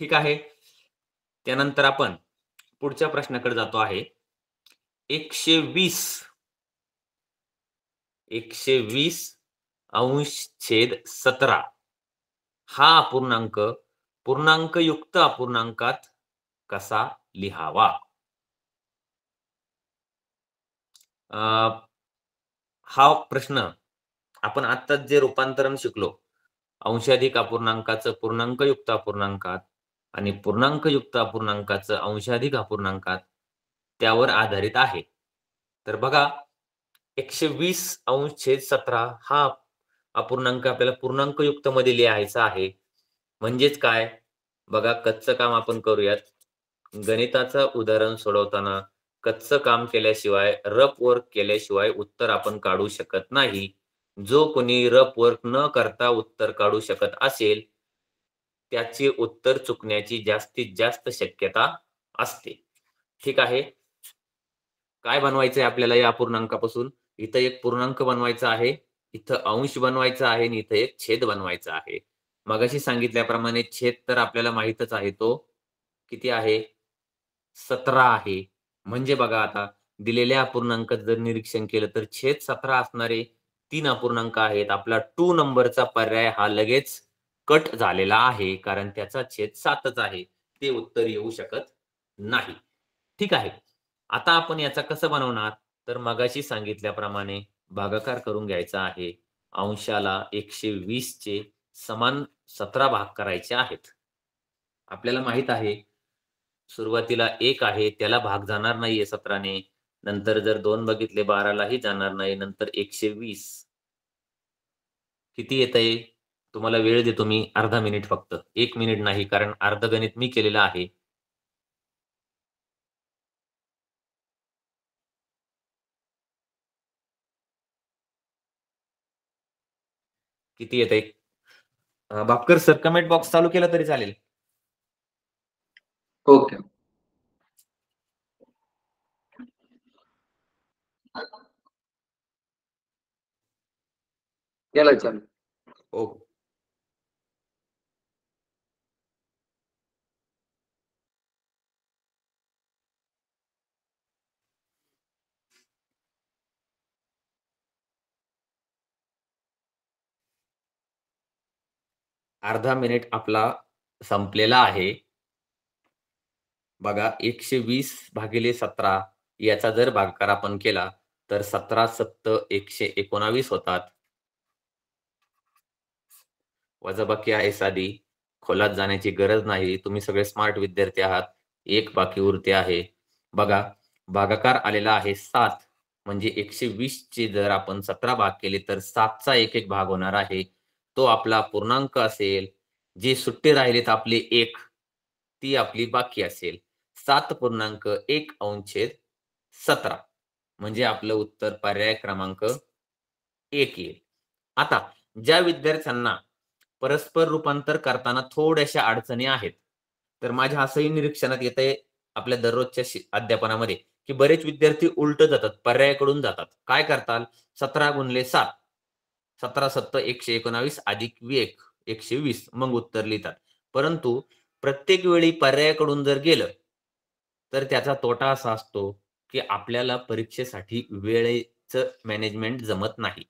ठीक आहे. त्यानंतर आपण पुढच्या प्रश्नाकडे जातो आहे. एकशे वीस एकशे वीस अंश छेद सतरा. हा अपूर्णांक पूर्णांकयुक्त अपूर्णांकात कसा लिहावा? हा प्रश्न आपण आत्ताच जे रूपांतरण शिकलो अंशाधिक अपूर्णांकाचं पूर्णांकयुक्त अपूर्णांकात आणि पूर्णांकयुक्त अपूर्णांकाचं अंशाधिक अपूर्णांकात त्यावर आधारित आहे. तर बघा एकशे वीस अंश छेद सतरा हा अपूर्णांक आपल्याला पूर्णांकयुक्त मध्ये लिहायचा आहे. म्हणजेच काय? बघा कच्चं काम आपण करूयात. गणिताचं उदाहरण सोडवताना कच्चं काम केल्याशिवाय रफ वर्क केल्याशिवाय उत्तर आपण काढू शकत नाही. जो कोणी रफ वर्क न करता उत्तर काढू शकत असेल त्याचे उत्तर चुकण्याची जास्तीत जास्त शक्यता असते. ठीक आहे? काय बनवायचंय आपल्याला या अपूर्णांकापासून इथं एक पूर्णांक बनवायचा आहे इथं अंश बनवायचा आहे आणि इथं एक छेद बनवायचा आहे. मगाशी सांगितल्याप्रमाणे छेद तर आपल्याला माहितच आहे तो. किती आहे? सतरा आहे. म्हणजे बघा आता दिलेल्या अपूर्णांकात जर निरीक्षण केलं तर छेद सतरा असणारे तीन अपूर्णांक आहेत. आपला टू नंबरचा पर्याय हा लगेच कट झालेला आहे कारण त्याचा छेद सातच आहे. ते उत्तर येऊ शकत नाही. ठीक आहे. आता आपण याचा कसं बनवणार? तर मगाशी सांगितल्याप्रमाणे भागाकार करून घ्यायचा आहे. अंशाला एकशे वीस चे समान सतरा भाग करायचे आहेत. आपल्याला माहीत आहे सुरुवातीला एक आहे त्याला भाग जाणार नाहीये सतराने. नंतर जर दोन बघितले बारालाही जाणार नाही नंतर एकशे वीस. किती येत आहे तुम्हाला वेळ देतो मी अर्धा मिनिट फक्त. एक मिनिट नाही कारण अर्ध गणित मी केलेलं आहे. किती येत आहे बापकर सर कमेंट बॉक्स चालू केला तरी चालेल. ओके. केला चालू ओके. अर्धा मिनिट आपला संपलेला आहे. बघा एकशे वीस भागिले सतरा याचा जर भागाकार आपण केला तर सतरा सप्त एकशे एकोणावीस होतात. वजाबाकी आहे साधी. खोलात जाण्याची गरज नाही. तुम्ही सगळे स्मार्ट विद्यार्थी आहात. एक बाकी उरते आहे. बघा भागाकार आलेला आहे सात. म्हणजे एकशे वीस चे जर आपण सतरा भाग केले तर सातचा एक एक भाग होणार आहे. तो आपला पूर्णांक असेल जे सुट्टे राहिलेत आपले एक ती आपली बाकी असेल. सात पूर्णांक एक अंशेद सतरा. म्हणजे आपलं उत्तर पर्याय क्रमांक एक येईल. आता ज्या विद्यार्थ्यांना परस्पर रूपांतर करताना थोड्याशा अडचणी आहेत तर माझ्या असंही निरीक्षणात येत आहे आपल्या दररोजच्या अध्यापनामध्ये की बरेच विद्यार्थी उलट जातात पर्यायाकडून जातात. काय करताल? सतरा गुणले सात. सतरा सत्तर एकशे एकोणावीस अधिक एक एकशे वीस मग उत्तर लिहितात. परंतु प्रत्येक वेळी पर्यायाकडून जर गेलं तर त्याचा तोटा असा असतो की आपल्याला परीक्षेसाठी वेळेचं मॅनेजमेंट जमत नाही.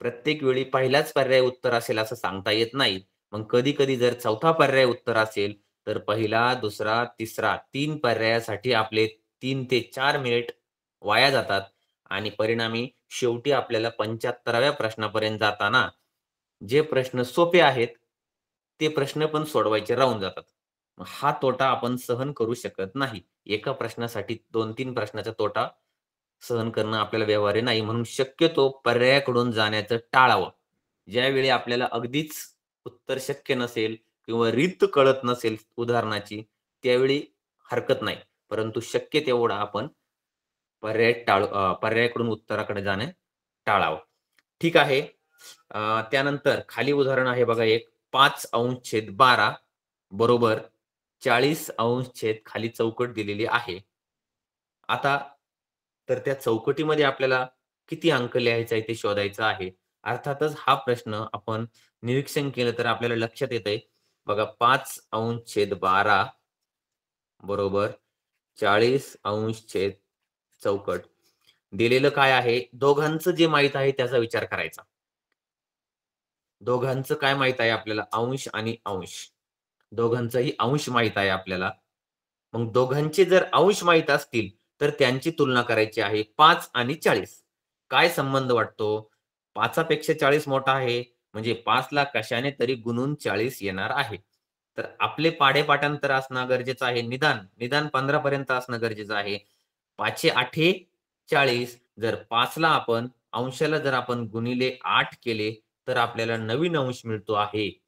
प्रत्येक वेळी पहिलाच पर्याय उत्तर असेल असं सांगता येत नाही. मग कधी कधी जर चौथा पर्याय उत्तर असेल तर पहिला दुसरा तिसरा तीन पर्यायासाठी आपले तीन ते चार मिनिट वाया जातात आणि परिणामी शेवटी आपल्याला पंच्याहत्तराव्या प्रश्नापर्यंत जाताना जे प्रश्न सोपे आहेत ते प्रश्न पण सोडवायचे राहून जातात. हा तोटा आपण सहन करू शकत नाही. एका प्रश्नासाठी दोन तीन प्रश्नाचा तोटा सहन करणं आपल्याला व्यवहार्य नाही म्हणून शक्यतो पर्यायाकडून जाण्याचं टाळावं. ज्यावेळी आपल्याला अगदीच उत्तर शक्य नसेल किंवा रीत कळत नसेल उदाहरणाची त्यावेळी हरकत नाही. परंतु शक्य तेवढा आपण पर्याय टाळू पर्यायाकडून उत्तराकडे जाणे टाळावं. ठीक आहे. त्यानंतर खाली उदाहरण आहे बघा एक. पाच अंश छेद बारा बरोबर चाळीस अंश छेद खाली चौकट दिलेली आहे. आता तर त्या चौकटीमध्ये आपल्याला किती अंक लिहायचा आहे ते शोधायचं आहे. अर्थातच हा प्रश्न आपण निरीक्षण केलं तर आपल्याला लक्षात येत आहे बघा पाच अंश छेद बारा बरोबर चाळीस अंश छेद चौकट. दिलेलं काय आहे? दोघांचं जे माहीत आहे त्याचा विचार करायचा. दोघांचं काय माहीत आहे आपल्याला? अंश आणि अंश. दोघांचाही अंश माहीत आहे आपल्याला. मग दोघांचे जर अंश माहीत असतील तर त्यांची तुलना करायची आहे पाच आणि चाळीस. काय संबंध वाटतो? पाचापेक्षा चाळीस मोठा आहे. म्हणजे पाच ला कशाने तरी गुणून चाळीस येणार आहे. तर आपले पाढे पाठांतर असणं गरजेचं आहे. निदान निदान पंधरा पर्यंत असणं गरजेचं आहे. पाचशे आठे चाळीस जर पाचला आपण अंशाला जर आपण गुणिले आठ केले तर आपल्याला नवीन अंश मिळतो आहे.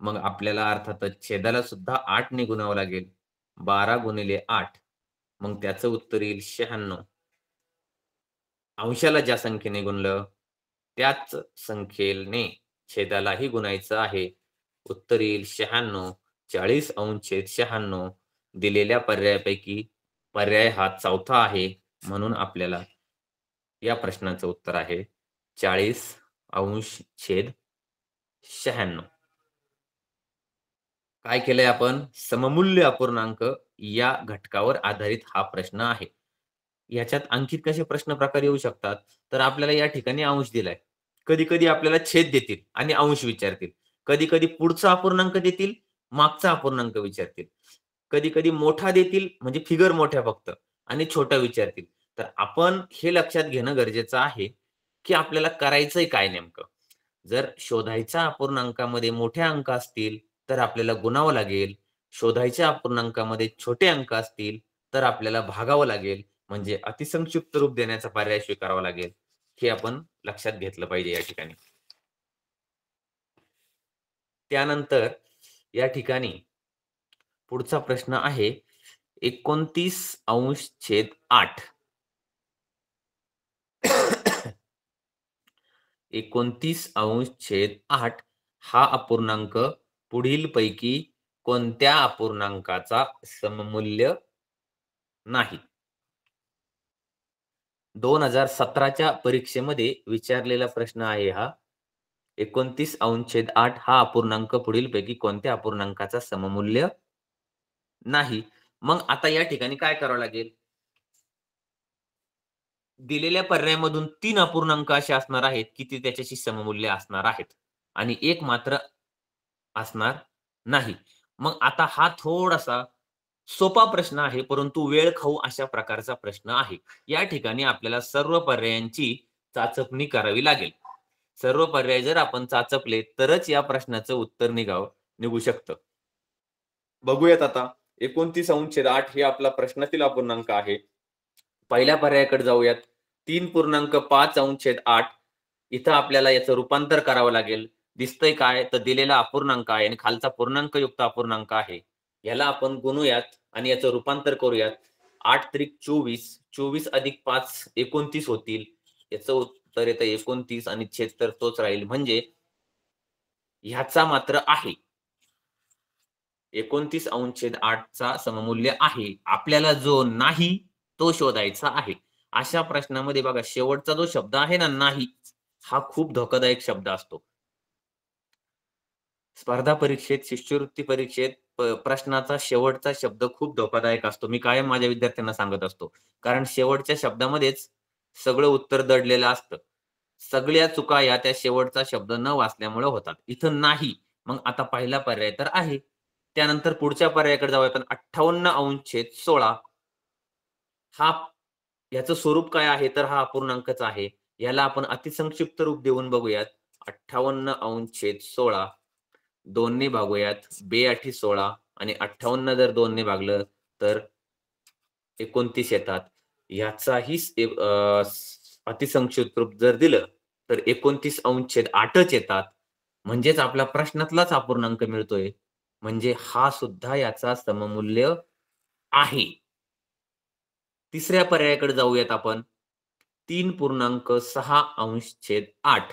मग आपल्याला अर्थातच छेदाला सुद्धा आठ ने गुणावं लागेल. बारा गुणिले आठ. मग त्याचं उत्तर येईल शहाण्णव. अंशाला ज्या संख्येने गुणलं त्याच संख्येने छेदालाही गुणायचं आहे. उत्तर येईल शहाण्णव. चाळीस अंश छेद शहाण्णव. दिलेल्या पर्यायापैकी पर्याय हा चौथा आहे म्हणून आपल्याला या प्रश्नाचं उत्तर आहे. चाळीस अंश छेद शहाण्णव. काय केलंय आपण? सममूल्य अपूर्णांक या घटकावर आधारित हा प्रश्न आहे. याच्यात आणखी कसे प्रश्न प्रकार येऊ शकतात? तर आपल्याला या ठिकाणी अंश दिलाय. कधी कधी आपल्याला छेद देतील आणि अंश विचारतील. कधी कधी पुढचा अपूर्णांक देतील मागचा अपूर्णांक विचारतील. कधी कधी मोठा देतील म्हणजे फिगर मोठ्या फक्त आणि छोटा विचारतील. तर आपण हे लक्षात घेणं गरजेचं आहे की आपल्याला करायचंय काय नेमकं? जर शोधायच्या अपूर्णांकामध्ये मोठ्या अंक असतील तर आपल्याला गुणावं लागेल. शोधायच्या अपूर्णांकामध्ये छोटे अंक असतील तर आपल्याला भागावं लागेल. म्हणजे अतिसंक्षिप्त रूप देण्याचा पर्याय स्वीकारावा लागेल. हे आपण लक्षात घेतलं पाहिजे या ठिकाणी. त्यानंतर या ठिकाणी पुढचा प्रश्न आहे एकोणतीस अंश छेद आठ. एकोणतीस अंश छेद आठ हा अपूर्णांक पुढील पैकी कोणत्या अपूर्णांकाचा सममूल्य नाही? दोन हजार सतराच्या परीक्षेमध्ये विचारलेला प्रश्न आहे हा. एकोणतीस अंश छेद आठ हा अपूर्णांक पुढील पैकी कोणत्या अपूर्णांकाचा सममूल्य नाही. मग आता या ठिकाणी काय करावं लागेल? दिलेल्या पर्यायामधून तीन अपूर्णांक असे असणार आहेत की ते त्याच्याशी सममूल्य असणार आहेत. आणि एक मात्र असणार नाही. मग आता हा थोडासा सोपा प्रश्न आहे परंतु वेळ खाऊ अशा प्रकारचा प्रश्न आहे. या ठिकाणी आपल्याला सर्व पर्यायांची चाचपणी करावी लागेल. सर्व पर्याय जर आपण चाचपले तरच या प्रश्नाचं उत्तर निघाव निघू शकतं. बघूयात आता. एकोणतीस अंश आठ हे आपला प्रश्नातील अपूर्णांक आहे. पहिल्या पर्यायाकडे जाऊयात. तीन पूर्णांक पाच अंश आठ. इथं आपल्याला याचं रूपांतर करावं लागेल. दिसतंय काय? तर दिलेला अपूर्णांक आहे आणि खालचा पूर्णांक युक्त अपूर्णांक आहे. याला आपण गुणूयात आणि याचं रूपांतर करूयात. आठ त्रिक चोवीस. चोवीस अधिक पाच एकोणतीस होतील. याचं उत्तर येतं एकोणतीस आणि छेद तर तोच राहील. म्हणजे ह्याचा मात्र आहे. एकोणतीस अंशेद आठचा सममूल्य आहे. आपल्याला जो नाही तो शोधायचा आहे. अशा प्रश्नामध्ये बघा शेवटचा जो शब्द आहे ना नाही हा खूप धोकादायक शब्द असतो. स्पर्धा परीक्षेत शिष्यवृत्ती परीक्षेत प्रश्नाचा शेवटचा शब्द खूप धोकादायक असतो. मी कायम माझ्या विद्यार्थ्यांना सांगत असतो. कारण शेवटच्या शब्दामध्येच सगळं उत्तर दडलेलं असतं. सगळ्या चुका या त्या शेवटचा शब्द न वाचल्यामुळे होतात. इथं नाही. मग आता पहिला पर्याय तर आहे. त्यानंतर पुढच्या पर्यायाकडे जाऊया. आपण अठ्ठावन्न अंशेद सोळा हा याचं स्वरूप काय आहे? तर हा अपूर्णांकच आहे. याला आपण अतिसंक्षिप्त रूप देऊन बघूयात. अठ्ठावन्न अंशेद सोळा दोनने भागूयात. बे आठी सोळा आणि अठ्ठावन्न जर दोनने भागलं तर एकोणतीस येतात. याचाही अतिसंक्षिप्त रूप जर दिलं तर एकोणतीस अंशेद आठच येतात. म्हणजेच आपल्या प्रश्नातलाच अपूर्णांक मिळतोय. म्हणजे हा सुद्धा याचा सममूल्य आहे. तिसऱ्या पर्यायाकडे जाऊयात आपण. तीन पूर्णांक सहा अंश छेद आठ.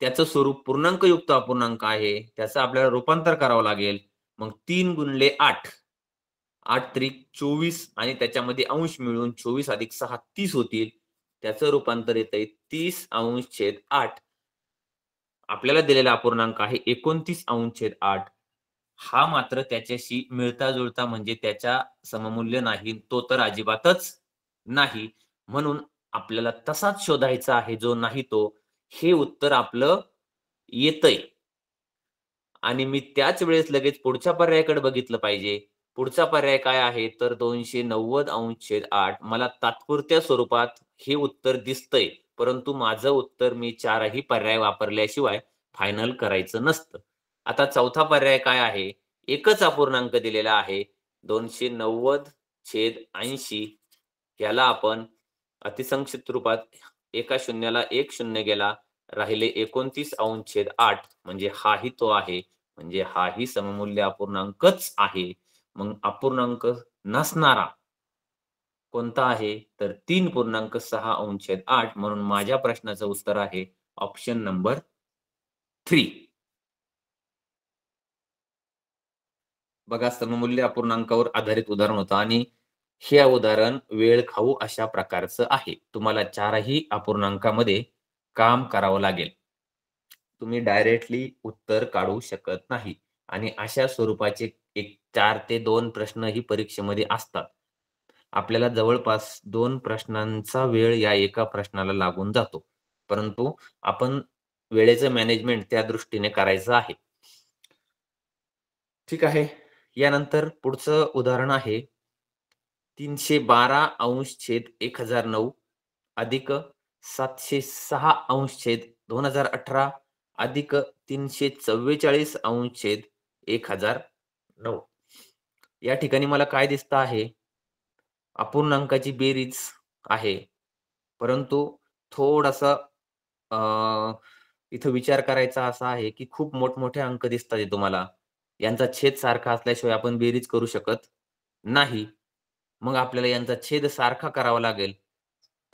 त्याचं स्वरूप पूर्णांक युक्त अपूर्णांक आहे. त्याचं आपल्याला रूपांतर करावं लागेल. मग तीन गुणले आठ. आठ त्रिक चोवीस आणि त्याच्यामध्ये अंश मिळून चोवीस अधिक सहा तीस होतील. त्याचं रूपांतर येत आहे तीस अंश छेद आठ. आपल्याला दिलेला अपूर्णांक आहे एकोणतीस अंश छेद आठ. हा मात्र त्याच्याशी मिळता जुळता म्हणजे त्याच्या सममूल्य नाही तो तर अजिबातच नाही. म्हणून आपल्याला तसाच शोधायचा आहे जो नाही तो हे उत्तर आपलं येतय. आणि मी त्याच वेळेस लगेच पुढच्या पर्यायाकडे बघितलं पाहिजे. पुढचा पर्याय काय आहे? तर दोनशे नव्वद अंश छेद आठ. मला तात्पुरत्या स्वरूपात हे उत्तर दिसतंय. परंतु माझं उत्तर मी चारही पर्याय वापरल्याशिवाय फायनल करायचं नसतं. आता चौथा पर्याय काय आहे? एकच अपूर्णांक दिलेला आहे. दोनशे नव्वद छेद ऐंशी याला आपण अतिसंक्षिप्त रूपात एका शून्याला एक शून्य गेला. राहिले एकोणतीस अंश छेद आठ. म्हणजे हाही तो आहे. म्हणजे हाही सममूल्य अपूर्णांकच आहे. मग अपूर्णांक नसणारा कोणता आहे? तर तीन पूर्णांक सहा अंश आठ म्हणून माझ्या प्रश्नाचं उत्तर आहे ऑप्शन नंबर थ्री बघा सममूल्य अपूर्णांकावर आधारित उदाहरण होतं आणि हे उदाहरण वेळ खाऊ अशा प्रकारचं आहे. तुम्हाला चारही अपूर्णांकामध्ये काम करावं लागेल. तुम्ही डायरेक्टली उत्तर काढू शकत नाही. आणि अशा स्वरूपाचे एक चार ते दोन प्रश्न ही परीक्षेमध्ये असतात. आपल्याला जवळपास दोन प्रश्नांचा वेळ या एका प्रश्नाला लागून जातो. परंतु आपण वेळेचं मॅनेजमेंट त्या दृष्टीने करायचं आहे. ठीक आहे. यानंतर पुढचं उदाहरण आहे. तीनशे बारा अंश छेद एक हजार नऊ अधिक सातशे सहा अंश छेद दोन हजार अठरा अधिक तीनशे चव्वेचाळीस अंश छेद एक हजार नऊ. या ठिकाणी मला काय दिसतं आहे? अपूर्णांकाची बेरीज आहे. परंतु थोडासा इथं विचार करायचा असा आहे की खूप मोठमोठे अंक दिसतात तुम्हाला. यांचा छेद सारखा असल्याशिवाय आपण बेरीज करू शकत नाही. मग आपल्याला यांचा छेद सारखा करावा लागेल.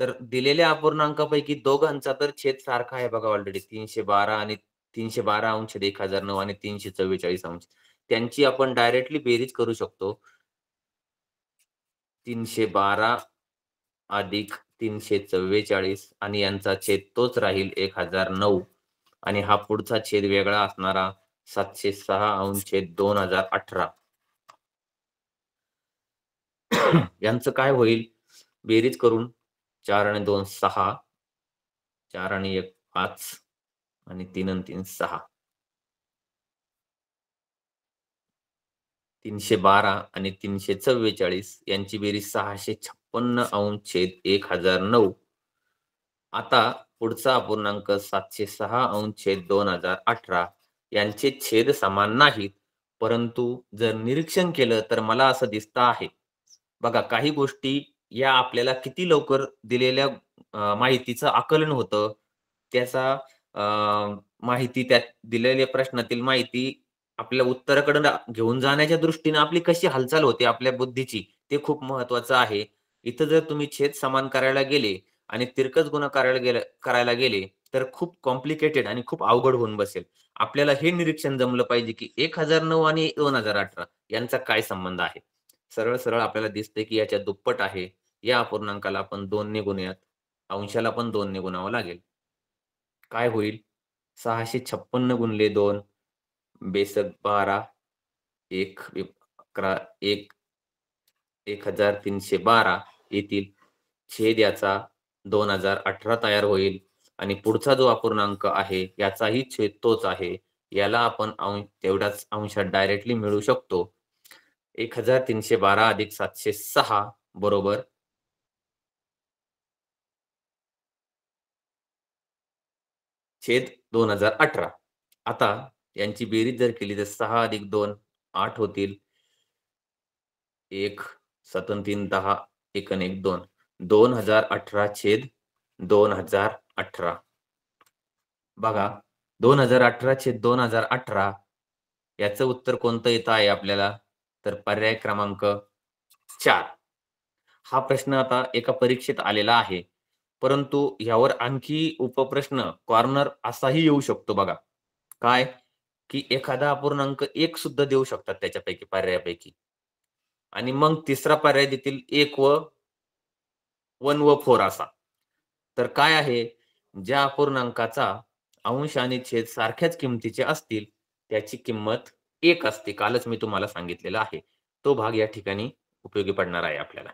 तर दिलेल्या अपूर्णांकापैकी दोघांचा तर छेद सारखा आहे बघा ऑलरेडी तीनशे बारा आणि तीनशे बारा अंश एक हजार नऊ आणि तीनशे चव्वेचाळीस अंश. त्यांची आपण डायरेक्टली बेरीज करू शकतो. तीनशे बारा अधिक तीनशे चव्वेचाळीस आणि यांचा छेद तोच राहील एक हजार नऊ. आणि हा पुढचा छेद वेगळा असणारा सातशे सहा अंश छेद दोन हजार अठरा. यांचं काय होईल? बेरीज करून चार आणि दोन सहा चार आणि एक पाच आणि तीन आणि तीन सहा. तीनशे बारा आणि तीनशे चव्वेचाळीस यांची बेरीज सहाशे छप्पन्न अंश छेद एक हजार नऊ. आता पुढचा अपूर्णांक सातशे सहा अंश छेद दोन हजार अठरा. यांचे छेद समान नाहीत परंतु जर निरीक्षण केलं तर मला असं दिसतं आहे. बघा काही गोष्टी या आपल्याला किती लवकर दिलेल्या माहितीचं आकलन होतं. त्याचा माहिती त्यात दिलेल्या प्रश्नातील माहिती आपल्या उत्तराकडे घेऊन जाण्याच्या दृष्टीने आपली कशी हालचाल होते आपल्या बुद्धीची ते खूप महत्वाचं आहे. इथं जर तुम्ही छेद समान करायला गेले आणि तिरकस गुन्हा करायला गेले करायला गेले तर खूप कॉम्प्लिकेटेड आणि खूप अवघड होऊन बसेल. आपल्याला हे निरीक्षण जमलं पाहिजे की एक हजार नऊ आणि दोन हजार अठरा यांचा काय संबंध आहे? सरळ सरळ आपल्याला दिसते की याच्या दुप्पट आहे. या अपूर्णांकाला आपण दोनने गुणूयात अंशाला पण दोनने गुणावं लागेल. काय होईल? सहाशे छप्पन्न गुणले दोन. बेसक बारा एक अकरा एक एक हजार तीनशे बारा येथील छेद याचा दोन हजार अठरा तयार होईल. आणि पुढचा जो अपूर्णांक आहे याचाही छेद तोच आहे. याला आपण तेवढाच अंशात डायरेक्टली मिळू शकतो. एक हजार तीनशे बारा अधिक सातशे सहा बरोबर? छेद दोन हजार अठरा. आता यांची बेरीज जर केली तर सहा अधिक दोन आठ होतील. एक सतन तीन दहा एक एक दोन. दोन हजार अठरा छेद दोन हजार अठरा. बघा दोन हजार अठरा छेद दोन हजार अठरा याचं उत्तर कोणतं येतं आहे आपल्याला? तर पर्याय क्रमांक चार. हा प्रश्न आता एका परीक्षेत आलेला आहे. परंतु यावर आणखी उपप्रश्न कॉर्नर असाही येऊ शकतो बघा. काय? की एखादा अपूर्णांक एक सुद्धा देऊ शकतात त्याच्यापैकी पर्यायापैकी. आणि मग तिसरा पर्याय देतील एक व वन व फोर असा. तर काय आहे? ज्या अपूर्णांकाचा अंश आणि छेद सारख्याच किमतीचे असतील त्याची किंमत एक असते. कालच मी तुम्हाला सांगितलेला आहे. तो भाग या ठिकाणी उपयोगी पडणार आहे आपल्याला.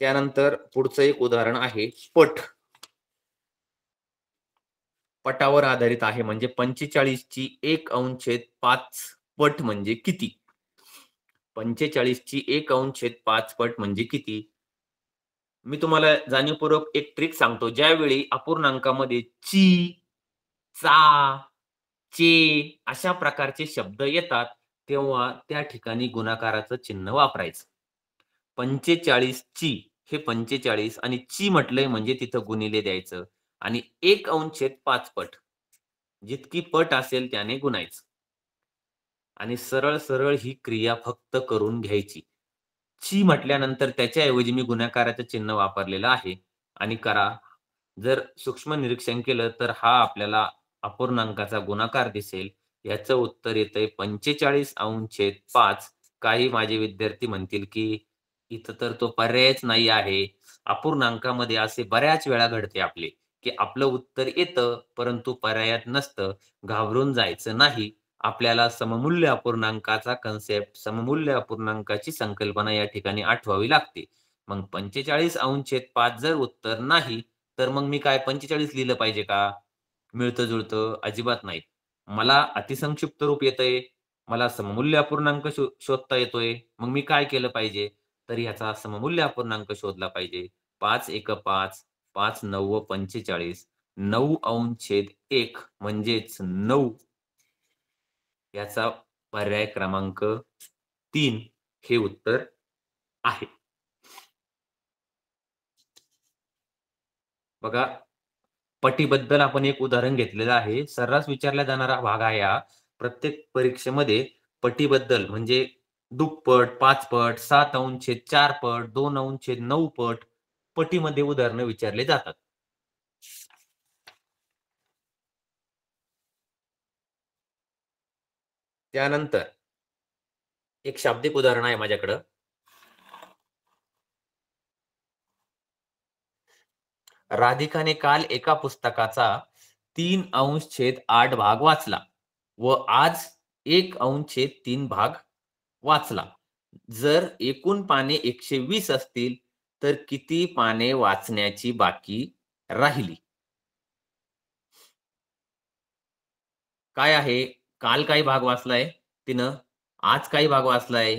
त्यानंतर पुढचं एक उदाहरण आहे पट. पटावर आधारित आहे म्हणजे पंचेचाळीस ची एक अंशेद पाच पट म्हणजे किती? पंचेचाळीस ची एक अंशेद पाच पट म्हणजे किती? मी तुम्हाला जाणीवपूर्वक एक ट्रिक सांगतो ज्यावेळी अपूर्णांकामध्ये ची चा चे अशा प्रकारचे शब्द येतात तेव्हा त्या ठिकाणी गुणाकाराचं चिन्ह वापरायचं. पंचेचाळीस ची हे पंचेचाळीस आणि ची म्हटलंय म्हणजे तिथं गुणिले द्यायचं. आणि एक अंशेत पाच पट. जितकी पट असेल त्याने गुणायचं. आणि सरळ सरळ ही क्रिया फक्त करून घ्यायची. ची म्हटल्यानंतर त्याच्याऐवजी मी गुन्हाकाराचं चिन्ह वापरलेलं आहे. आणि करा. जर सूक्ष्म निरीक्षण केलं तर हा आपल्याला अपूर्णांकाचा गुणाकार दिसेल. याचं उत्तर येतंय पंचेचाळीस अंशेत पाच. काही माझे विद्यार्थी म्हणतील की इथं तर तो पर्यायच नाही आहे. अपूर्णांकामध्ये असे बऱ्याच वेळा घडते आपले. की आपलं उत्तर येतं परंतु पर्यायात नसतं. घाबरून जायचं नाही. आपल्याला सममूल्य अपूर्णांकाचा कन्सेप्ट सममूल्य अपूर्णांकाची संकल्पना या ठिकाणी आठवावी लागते. मग पंचेचाळीस अंशेत पाच जर उत्तर नाही तर मग मी काय पंचेचाळीस लिहिलं पाहिजे का? मिळतं जुळतं अजिबात नाही. मला अतिसंक्षिप्त रूप येतंय. मला सममूल्य अपूर्णांक शोधता येतोय. मग मी काय केलं पाहिजे? तर ह्याचा सममूल्य अपूर्णांक शोधला पाहिजे. पाच एक पाच. पाच नऊ पंचेचाळीस. नऊ अंश छेद एक म्हणजेच नऊ. याचा पर्याय क्रमांक तीन हे उत्तर आहे. बघा पटीबद्दल आपण एक उदाहरण घेतलेलं आहे. सर्रास विचारला जाणारा भाग आहे हा प्रत्येक परीक्षेमध्ये पटीबद्दल म्हणजे दुप्पट पाच पट सात अंश छेद चार पट दोन अंश छेद नऊ पट पटीमध्ये उदाहरणं विचारले जातात. त्यानंतर एक शाब्दिक उदाहरण आहे माझ्याकडं. राधिकाने काल एका पुस्तकाचा तीन अंश छेद आठ भाग वाचला व आज एक अंश छेद तीन भाग वाचला. जर एकूण पाने एकशे वीस असतील तर किती पाने वाचण्याची बाकी राहिली? काय आहे? काल काही भाग वाचलाय तिनं आज काही भाग वाचलाय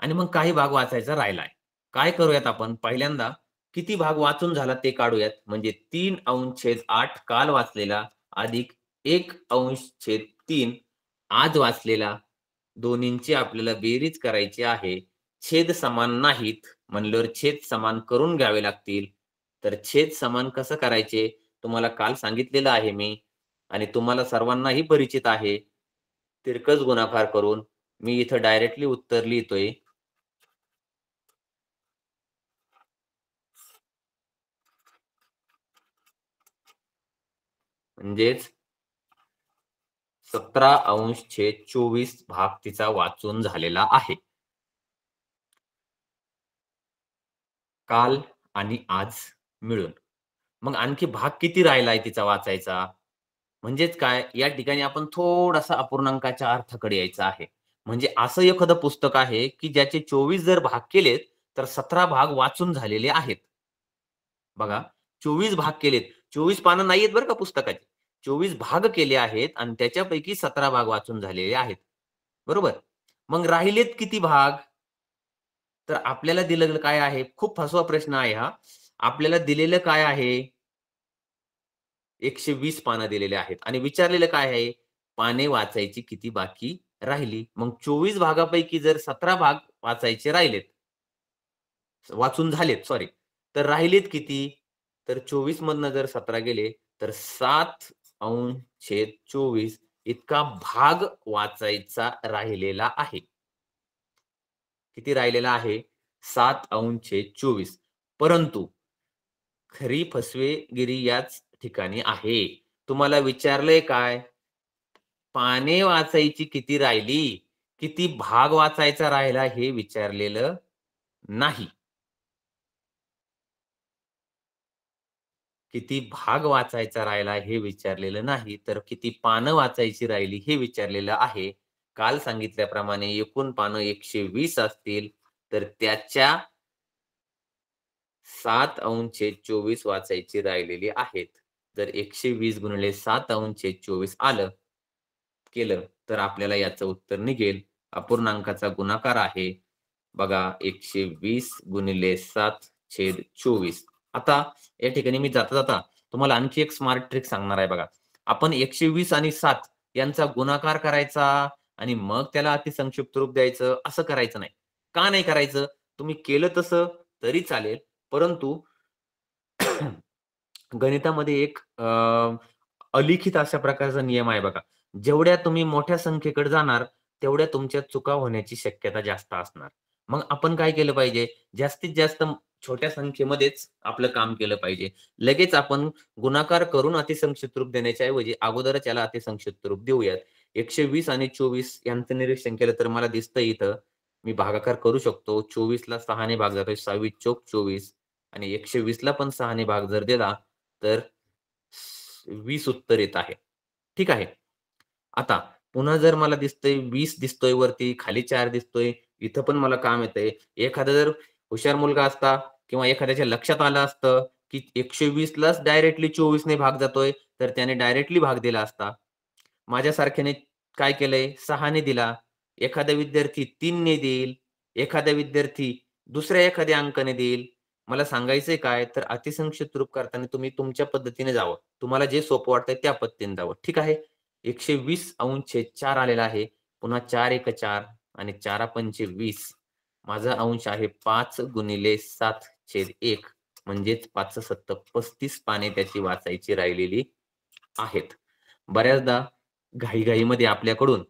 आणि मग काही भाग वाचायचा राहिलाय. काय करूयात आपण? पहिल्यांदा किती भाग वाचून झाला ते काढूयात. म्हणजे तीन अंश छेद आठ काल वाचलेला अधिक एक अंश छेद तीन आज वाचलेला. दोन्हींची आपल्याला बेरीज करायची आहे. छेद समान नाहीत म्हणल्यावर छेद समान करून घ्यावे लागतील. तर छेद समान कसं करायचे? तुम्हाला काल सांगितलेलं आहे मी आणि तुम्हाला सर्वांनाही परिचित आहे. तिरकस गुणाकार करून मी इथं डायरेक्टली उत्तर लिहितोय. म्हणजेच सतरा अंश छेद चोवीस भाग तिचा वाचून झालेला आहे. काल आणि आज मिळून. मग आणखी भाग किती राहिलाय तिचा वाचायचा? म्हणजेच काय? या ठिकाणी आपण थोडासा अपूर्णांकाच्या अर्थाकडे यायचा आहे. म्हणजे असं एखादं पुस्तक आहे की ज्याचे चोवीस जर भाग केलेत तर सतरा भाग वाचून झालेले आहेत. बघा चोवीस भाग केलेत. चोवीस पानं नाहीयेत बरं का पुस्तकाचे. चोवीस भाग केले आहेत आणि त्याच्यापैकी सतरा भाग वाचून झालेले आहेत. बरोबर? मग राहिलेत किती भाग? तर आपल्याला दिलेलं काय आहे? खूप फसवा प्रश्न आहे हा. आपल्याला दिलेलं काय आहे? एकशे वीस पानं दिलेले आहेत. आणि विचारलेलं काय आहे? पाने वाचायची किती बाकी राहिली? मग चोवीस भागापैकी जर सतरा भाग वाचायचे राहिलेत वाचून झालेत सॉरी तर राहिलेत किती? तर चोवीस मधनं जर सतरा गेले तर सात अंश चोवीस इतका भाग वाचायचा राहिलेला आहे. किती राहिलेला आहे? सात अंशे चोवीस. परंतु खरी फसवेगिरी याच ठिकाणी आहे. तुम्हाला विचारलंय काय? पाने वाचायची किती राहिली? किती भाग वाचायचा राहिला हे विचारलेलं नाही. किती भाग वाचायचा राहिला हे विचारलेलं नाही. तर किती पानं वाचायची राहिली हे विचारलेलं आहे. काल सांगितल्याप्रमाणे एकूण पानं एकशे वीस असतील तर त्याच्या सात अंशे चोवीस वाचायची राहिलेली आहेत. जर एकशे वीस गुणिले सात अंशे चोवीस आलं केलं तर आपल्याला याचं उत्तर निघेल. अपूर्णांकाचा गुणाकार आहे. बघा एकशे वीस गुणिले सात छेद चोवीस. आता या ठिकाणी मी जाता जाता तुम्हाला आणखी एक स्मार्ट ट्रिक सांगणार आहे बघा. आपण एकशे वीस आणि सात यांचा गुणाकार करायचा? आणि मग त्याला अतिसंक्षिप्त रूप द्यायचं असं करायचं नाही. का नाही करायचं? तुम्ही केलं तसं तरी चालेल. परंतु गणितामध्ये एक अलिखित अशा प्रकारचा नियम आहे बघा. जेवढ्या तुम्ही मोठ्या संख्येकडे जाणार तेवढ्या तुमच्या चुका होण्याची शक्यता जास्त असणार. मग आपण काय केलं पाहिजे? जास्तीत जास्त छोट्या संख्येमध्येच आपलं काम केलं पाहिजे. लगेच आपण गुणाकार करून अतिसंक्षिप्त रूप देण्याच्या ऐवजी अगोदरच याला अतिसंक्षिप्त रूप देऊयात. एकशे वीस आणि चोवीस यांचं निरीक्षण केलं तर मला दिसतं इथं मी भागाकार करू शकतो. चोवीसला सहाने भाग जातोय सहावीस चोक चोवीस आणि एकशे वीसला पण सहाने भाग जर दिला तर वीस उत्तर येत आहे. ठीक आहे. आता पुन्हा जर मला दिसतंय वीस दिसतोय वरती खाली चार दिसतोय इथं पण मला काम येतंय. एखादा जर हुशार मुलगा असता किंवा एखाद्याच्या लक्षात आलं असतं की एकशे वीस लाच डायरेक्टली चोवीसने भाग जातोय तर त्याने डायरेक्टली भाग दिला असता. माझ्यासारख्याने काय केलंय? सहाने दिला. एखादा विद्यार्थी तीनने देईल. एखादा विद्यार्थी दुसऱ्या एखाद्या अंकाने देईल. मला सांगायचंय काय? तर अतिसंक्षित रूप करताना तुम्ही तुमच्या पद्धतीने जावं. तुम्हाला जे सोपं वाटतंय त्या पद्धतीने जावं. ठीक आहे? एकशे वीस अंश चार आलेला आहे. पुन्हा चार एक चार आणि चारा पंचे वीस. माझा अंश आहे पाच गुणिले सात छेद एक. म्हणजेच पाच सत्त पस्तीस पाने त्याची वाचायची राहिलेली आहेत. बऱ्याचदा घाईघाईमध्ये आपल्याकडून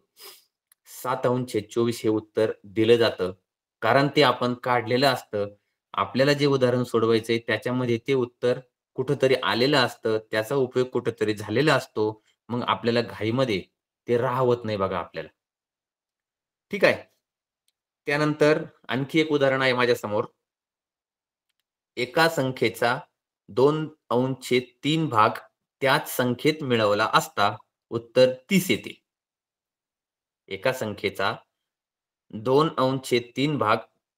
सात अंश चोवीस हे उत्तर दिलं जातं. कारण ते आपण काढलेलं असतं. आपल्याला जे उदाहरण सोडवायचंय त्याच्यामध्ये ते उत्तर कुठंतरी आलेलं असतं. त्याचा उपयोग कुठंतरी झालेला असतो. मग आपल्याला घाईमध्ये ते राहवत नाही बघा आपल्याला. ठीक आहे? त्यानंतर आणखी एक उदाहरण आहे माझ्यासमोर एका संख्येचा दोन अंशे तीन भाग त्याच संख्येत मिळवला असता. उत्तर तीस येते. एका संख्येचा दोन अंश तीन भाग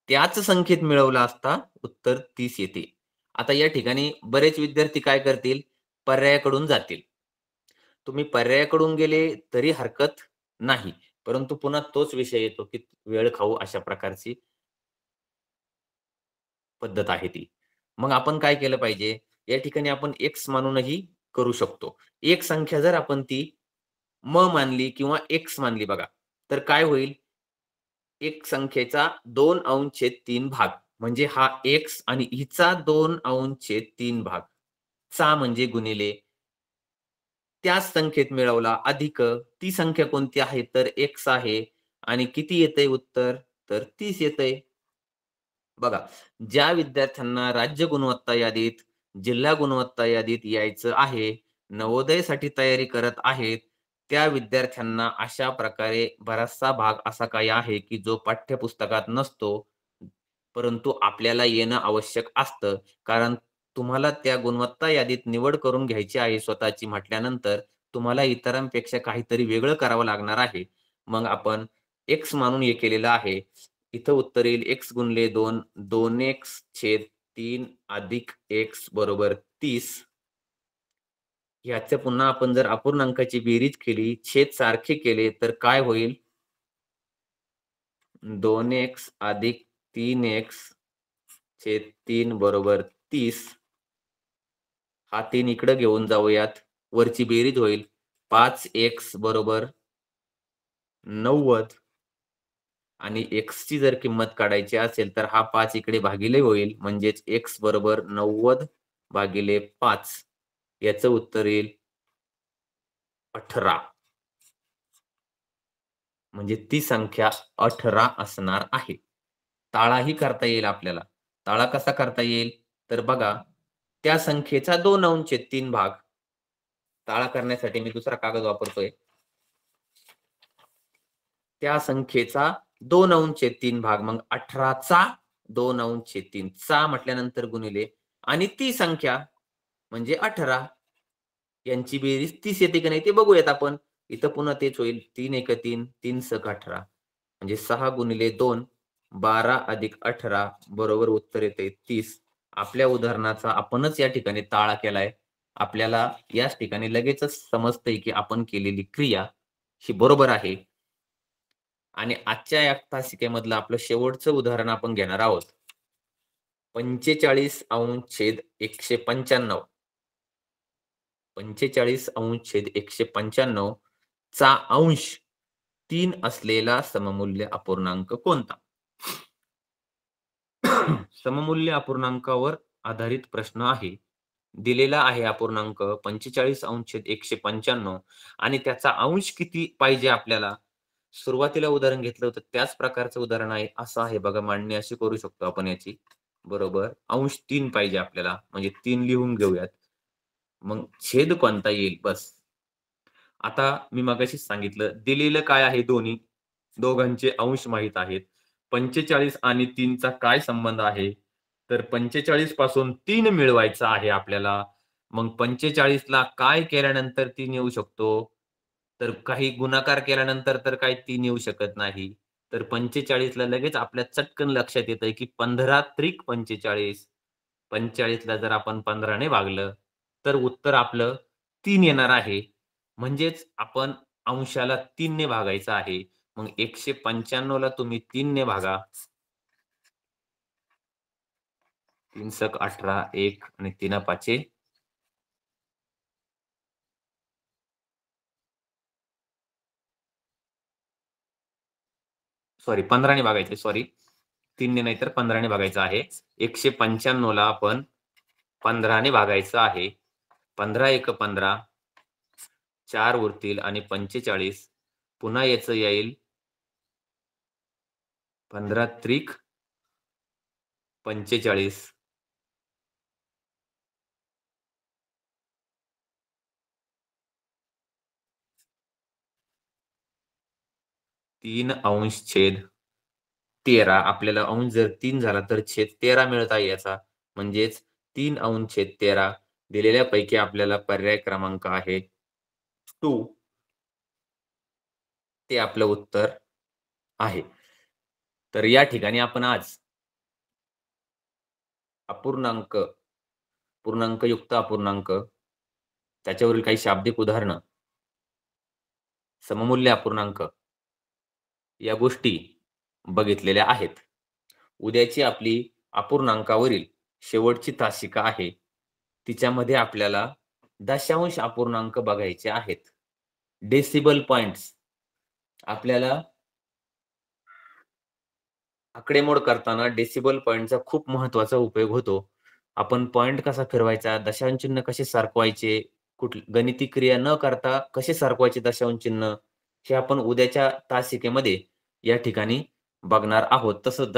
त्याच संख्येत मिळवला असता उत्तर तीस येते. आता या ठिकाणी बरेच विद्यार्थी काय करतील? पर्यायाकडून जातील. तुम्ही पर्यायाकडून गेले तरी हरकत नाही. परंतु पुन्हा तोच विषय येतो की वेळ खाऊ अशा प्रकारची पद्धत आहे ती. मग आपण काय केलं पाहिजे? या ठिकाणी आपण एक्स मानूनही करू शकतो. एक संख्या जर आपण ती म मानली किंवा एक्स मानली बघा तर काय होईल? एक संख्येचा दोन अंश तीन भाग म्हणजे हा एक्स आणि हिचा दोन अंश तीन भाग चा म्हणजे गुणिले त्याच संख्येत मिळवला अधिक ती संख्या कोणती आहे? तर एक्स आहे. आणि किती येतंय उत्तर? तर तीस येते बघा ज्या विद्यार्थ्यांना राज्य गुणवत्ता यादीत जिल्हा गुणवत्ता यादीत यायचं आहे नवोदयसाठी तयारी करत आहेत त्या विद्यार्थ्यांना अशा प्रकारे बराचसा भाग असा काही आहे की जो पाठ्यपुस्तकात नसतो परंतु आपल्याला येणं आवश्यक असतं. कारण तुम्हाला त्या गुणवत्ता यादीत निवड करून घ्यायची आहे स्वतःची म्हटल्यानंतर तुम्हाला इतरांपेक्षा काहीतरी वेगळं करावं लागणार आहे. मग आपण एक्स मानून हे केलेलं आहे. इथं उत्तर येईल एक्स गुणले दोन दोन एक्स छेद तीन अधिक एक्स बरोबर तीस. ह्याचं पुन्हा आपण जर अपूर्णांकाची बेरीज केली छेद सारखे केले तर काय होईल? दोन एक्स अधिक तीन एक्स छेद तीन बरोबर तीस. हा तीन इकडं घेऊन जाऊयात. वरची बेरीज होईल पाच एक्स बरोबर नव्वद. आणि एक्सची जर किंमत काढायची असेल तर हा पाच इकडे भागिले होईल म्हणजेच एक्स बरोबर नव्वद भागिले पाच. याचं उत्तर येईल अठरा. म्हणजे ती संख्या अठरा असणार आहे. ताळाही करता येईल आपल्याला. ताळा कसा करता येईल? तर बघा त्या संख्येचा दोन अंश तीन भाग. ताळा करण्यासाठी मी दुसरा कागद वापरतोय. त्या संख्येचा दोन अंश तीन भाग. मग अठराचा दोन अंश तीन चा म्हटल्यानंतर गुणिले. आणि ती संख्या म्हणजे अठरा. यांची बेरीज तीस येते की नाही ते बघूयात आपण. इथं पुन्हा तेच होईल. तीन एक तीन तीन सक अठरा. म्हणजे सहा गुणिले दोन बारा अधिक अठरा बरोबर उत्तर येते तीस. आपल्या उदाहरणाचा आपणच या ठिकाणी ताळा केलाय. आपल्याला याच ठिकाणी लगेचच समजतंय की आपण केलेली क्रिया ही बरोबर आहे. आणि आजच्या या तासिकेमधलं आपलं शेवटचं उदाहरण आपण घेणार आहोत. पंचेचाळीस अंश छेद एकशे पंच्याण्णव. पंचेचाळीस अंश छेद एकशे पंच्याण्णव चा अंश तीन असलेला सममूल्य अपूर्णांक कोणता? सममूल्य अपूर्णांकावर आधारित प्रश्न आहे. दिलेला आहे अपूर्णांक पंचेचाळीस अंश एकशे पंच्याण्णव आणि त्याचा अंश किती पाहिजे आपल्याला? सुरुवातीला उदाहरण घेतलं होतं त्याच प्रकारचं उदाहरण आहे असं आहे बघा मांडणी अशी करू शकतो आपण याची. बरोबर अंश तीन पाहिजे आपल्याला म्हणजे तीन लिहून घेऊयात. मग छेद कोणता येईल? बस. आता मी मगाशीच सांगितलं दिलेलं काय आहे दोन्ही? दोघांचे अंश माहीत आहेत. पंचेचाळीस आणि तीनचा काय संबंध आहे? तर पंचेचाळीसपासून तीन मिळवायचा आहे आपल्याला. मग पंचेचाळीस ला काय केल्यानंतर तीन येऊ शकतो? तर काही गुणाकार केल्यानंतर तर काही तीन येऊ शकत नाही. तर पंचेचाळीस ला लगेच आपल्या चटकन लक्षात येत की पंधरा त्रिक पंचेचाळीस. पंचेचाळीस ला जर आपण पंधराने भागलं तर उत्तर आपलं तीन येणार आहे. म्हणजेच आपण अंशाला तीनने भागायचं आहे. मग एकशे पंच्याण्णव ला तुम्ही तीनने भागा. तीन सक अठरा एक आणि तीन पाचे. सॉरी पंधराने भागायचे सॉरी तीनने नाही तर पंधराने भागायचं आहे. एकशे पंच्याण्णव ला आपण पंधराने भागायचं आहे. पंधरा एक पंधरा चार उरतील आणि पंचेचाळीस. पुन्हा याच येईल. पंधरा त्रिक पंचेचाळीस. तीन अंश छेद तेरा. आपल्याला अंश जर तीन झाला तर छेद तेरा मिळत आहे याचा. म्हणजेच तीन अंश छेद तेरा. दिलेल्या पैकी आपल्याला पर्याय क्रमांक आहे. टू. ते आपलं उत्तर आहे. तर या ठिकाणी आपण आज अपूर्णांक पूर्णांकयुक्त अपूर्णांक त्याच्यावरील काही शाब्दिक उदाहरणं सममूल्य अपूर्णांक या गोष्टी बघितलेल्या आहेत. उद्याची आपली अपूर्णांकावरील शेवटची तासिका आहे. तिच्यामध्ये आपल्याला दशांश अपूर्णांक बघायचे आहेत. डेसिबल पॉइंट्स आपल्याला आकडेमोड करताना डेसिबल पॉइंटचा खूप महत्त्वाचा उपयोग होतो. आपण पॉइंट कसा फिरवायचा दशांश चिन्ह कसे सरकवायचे कुठली गणिती क्रिया न करता कसे सरकवायचे दशांश चिन्ह हे आपण उद्याच्या तासिकेमध्ये या ठिकाणी बघणार आहोत. तसंच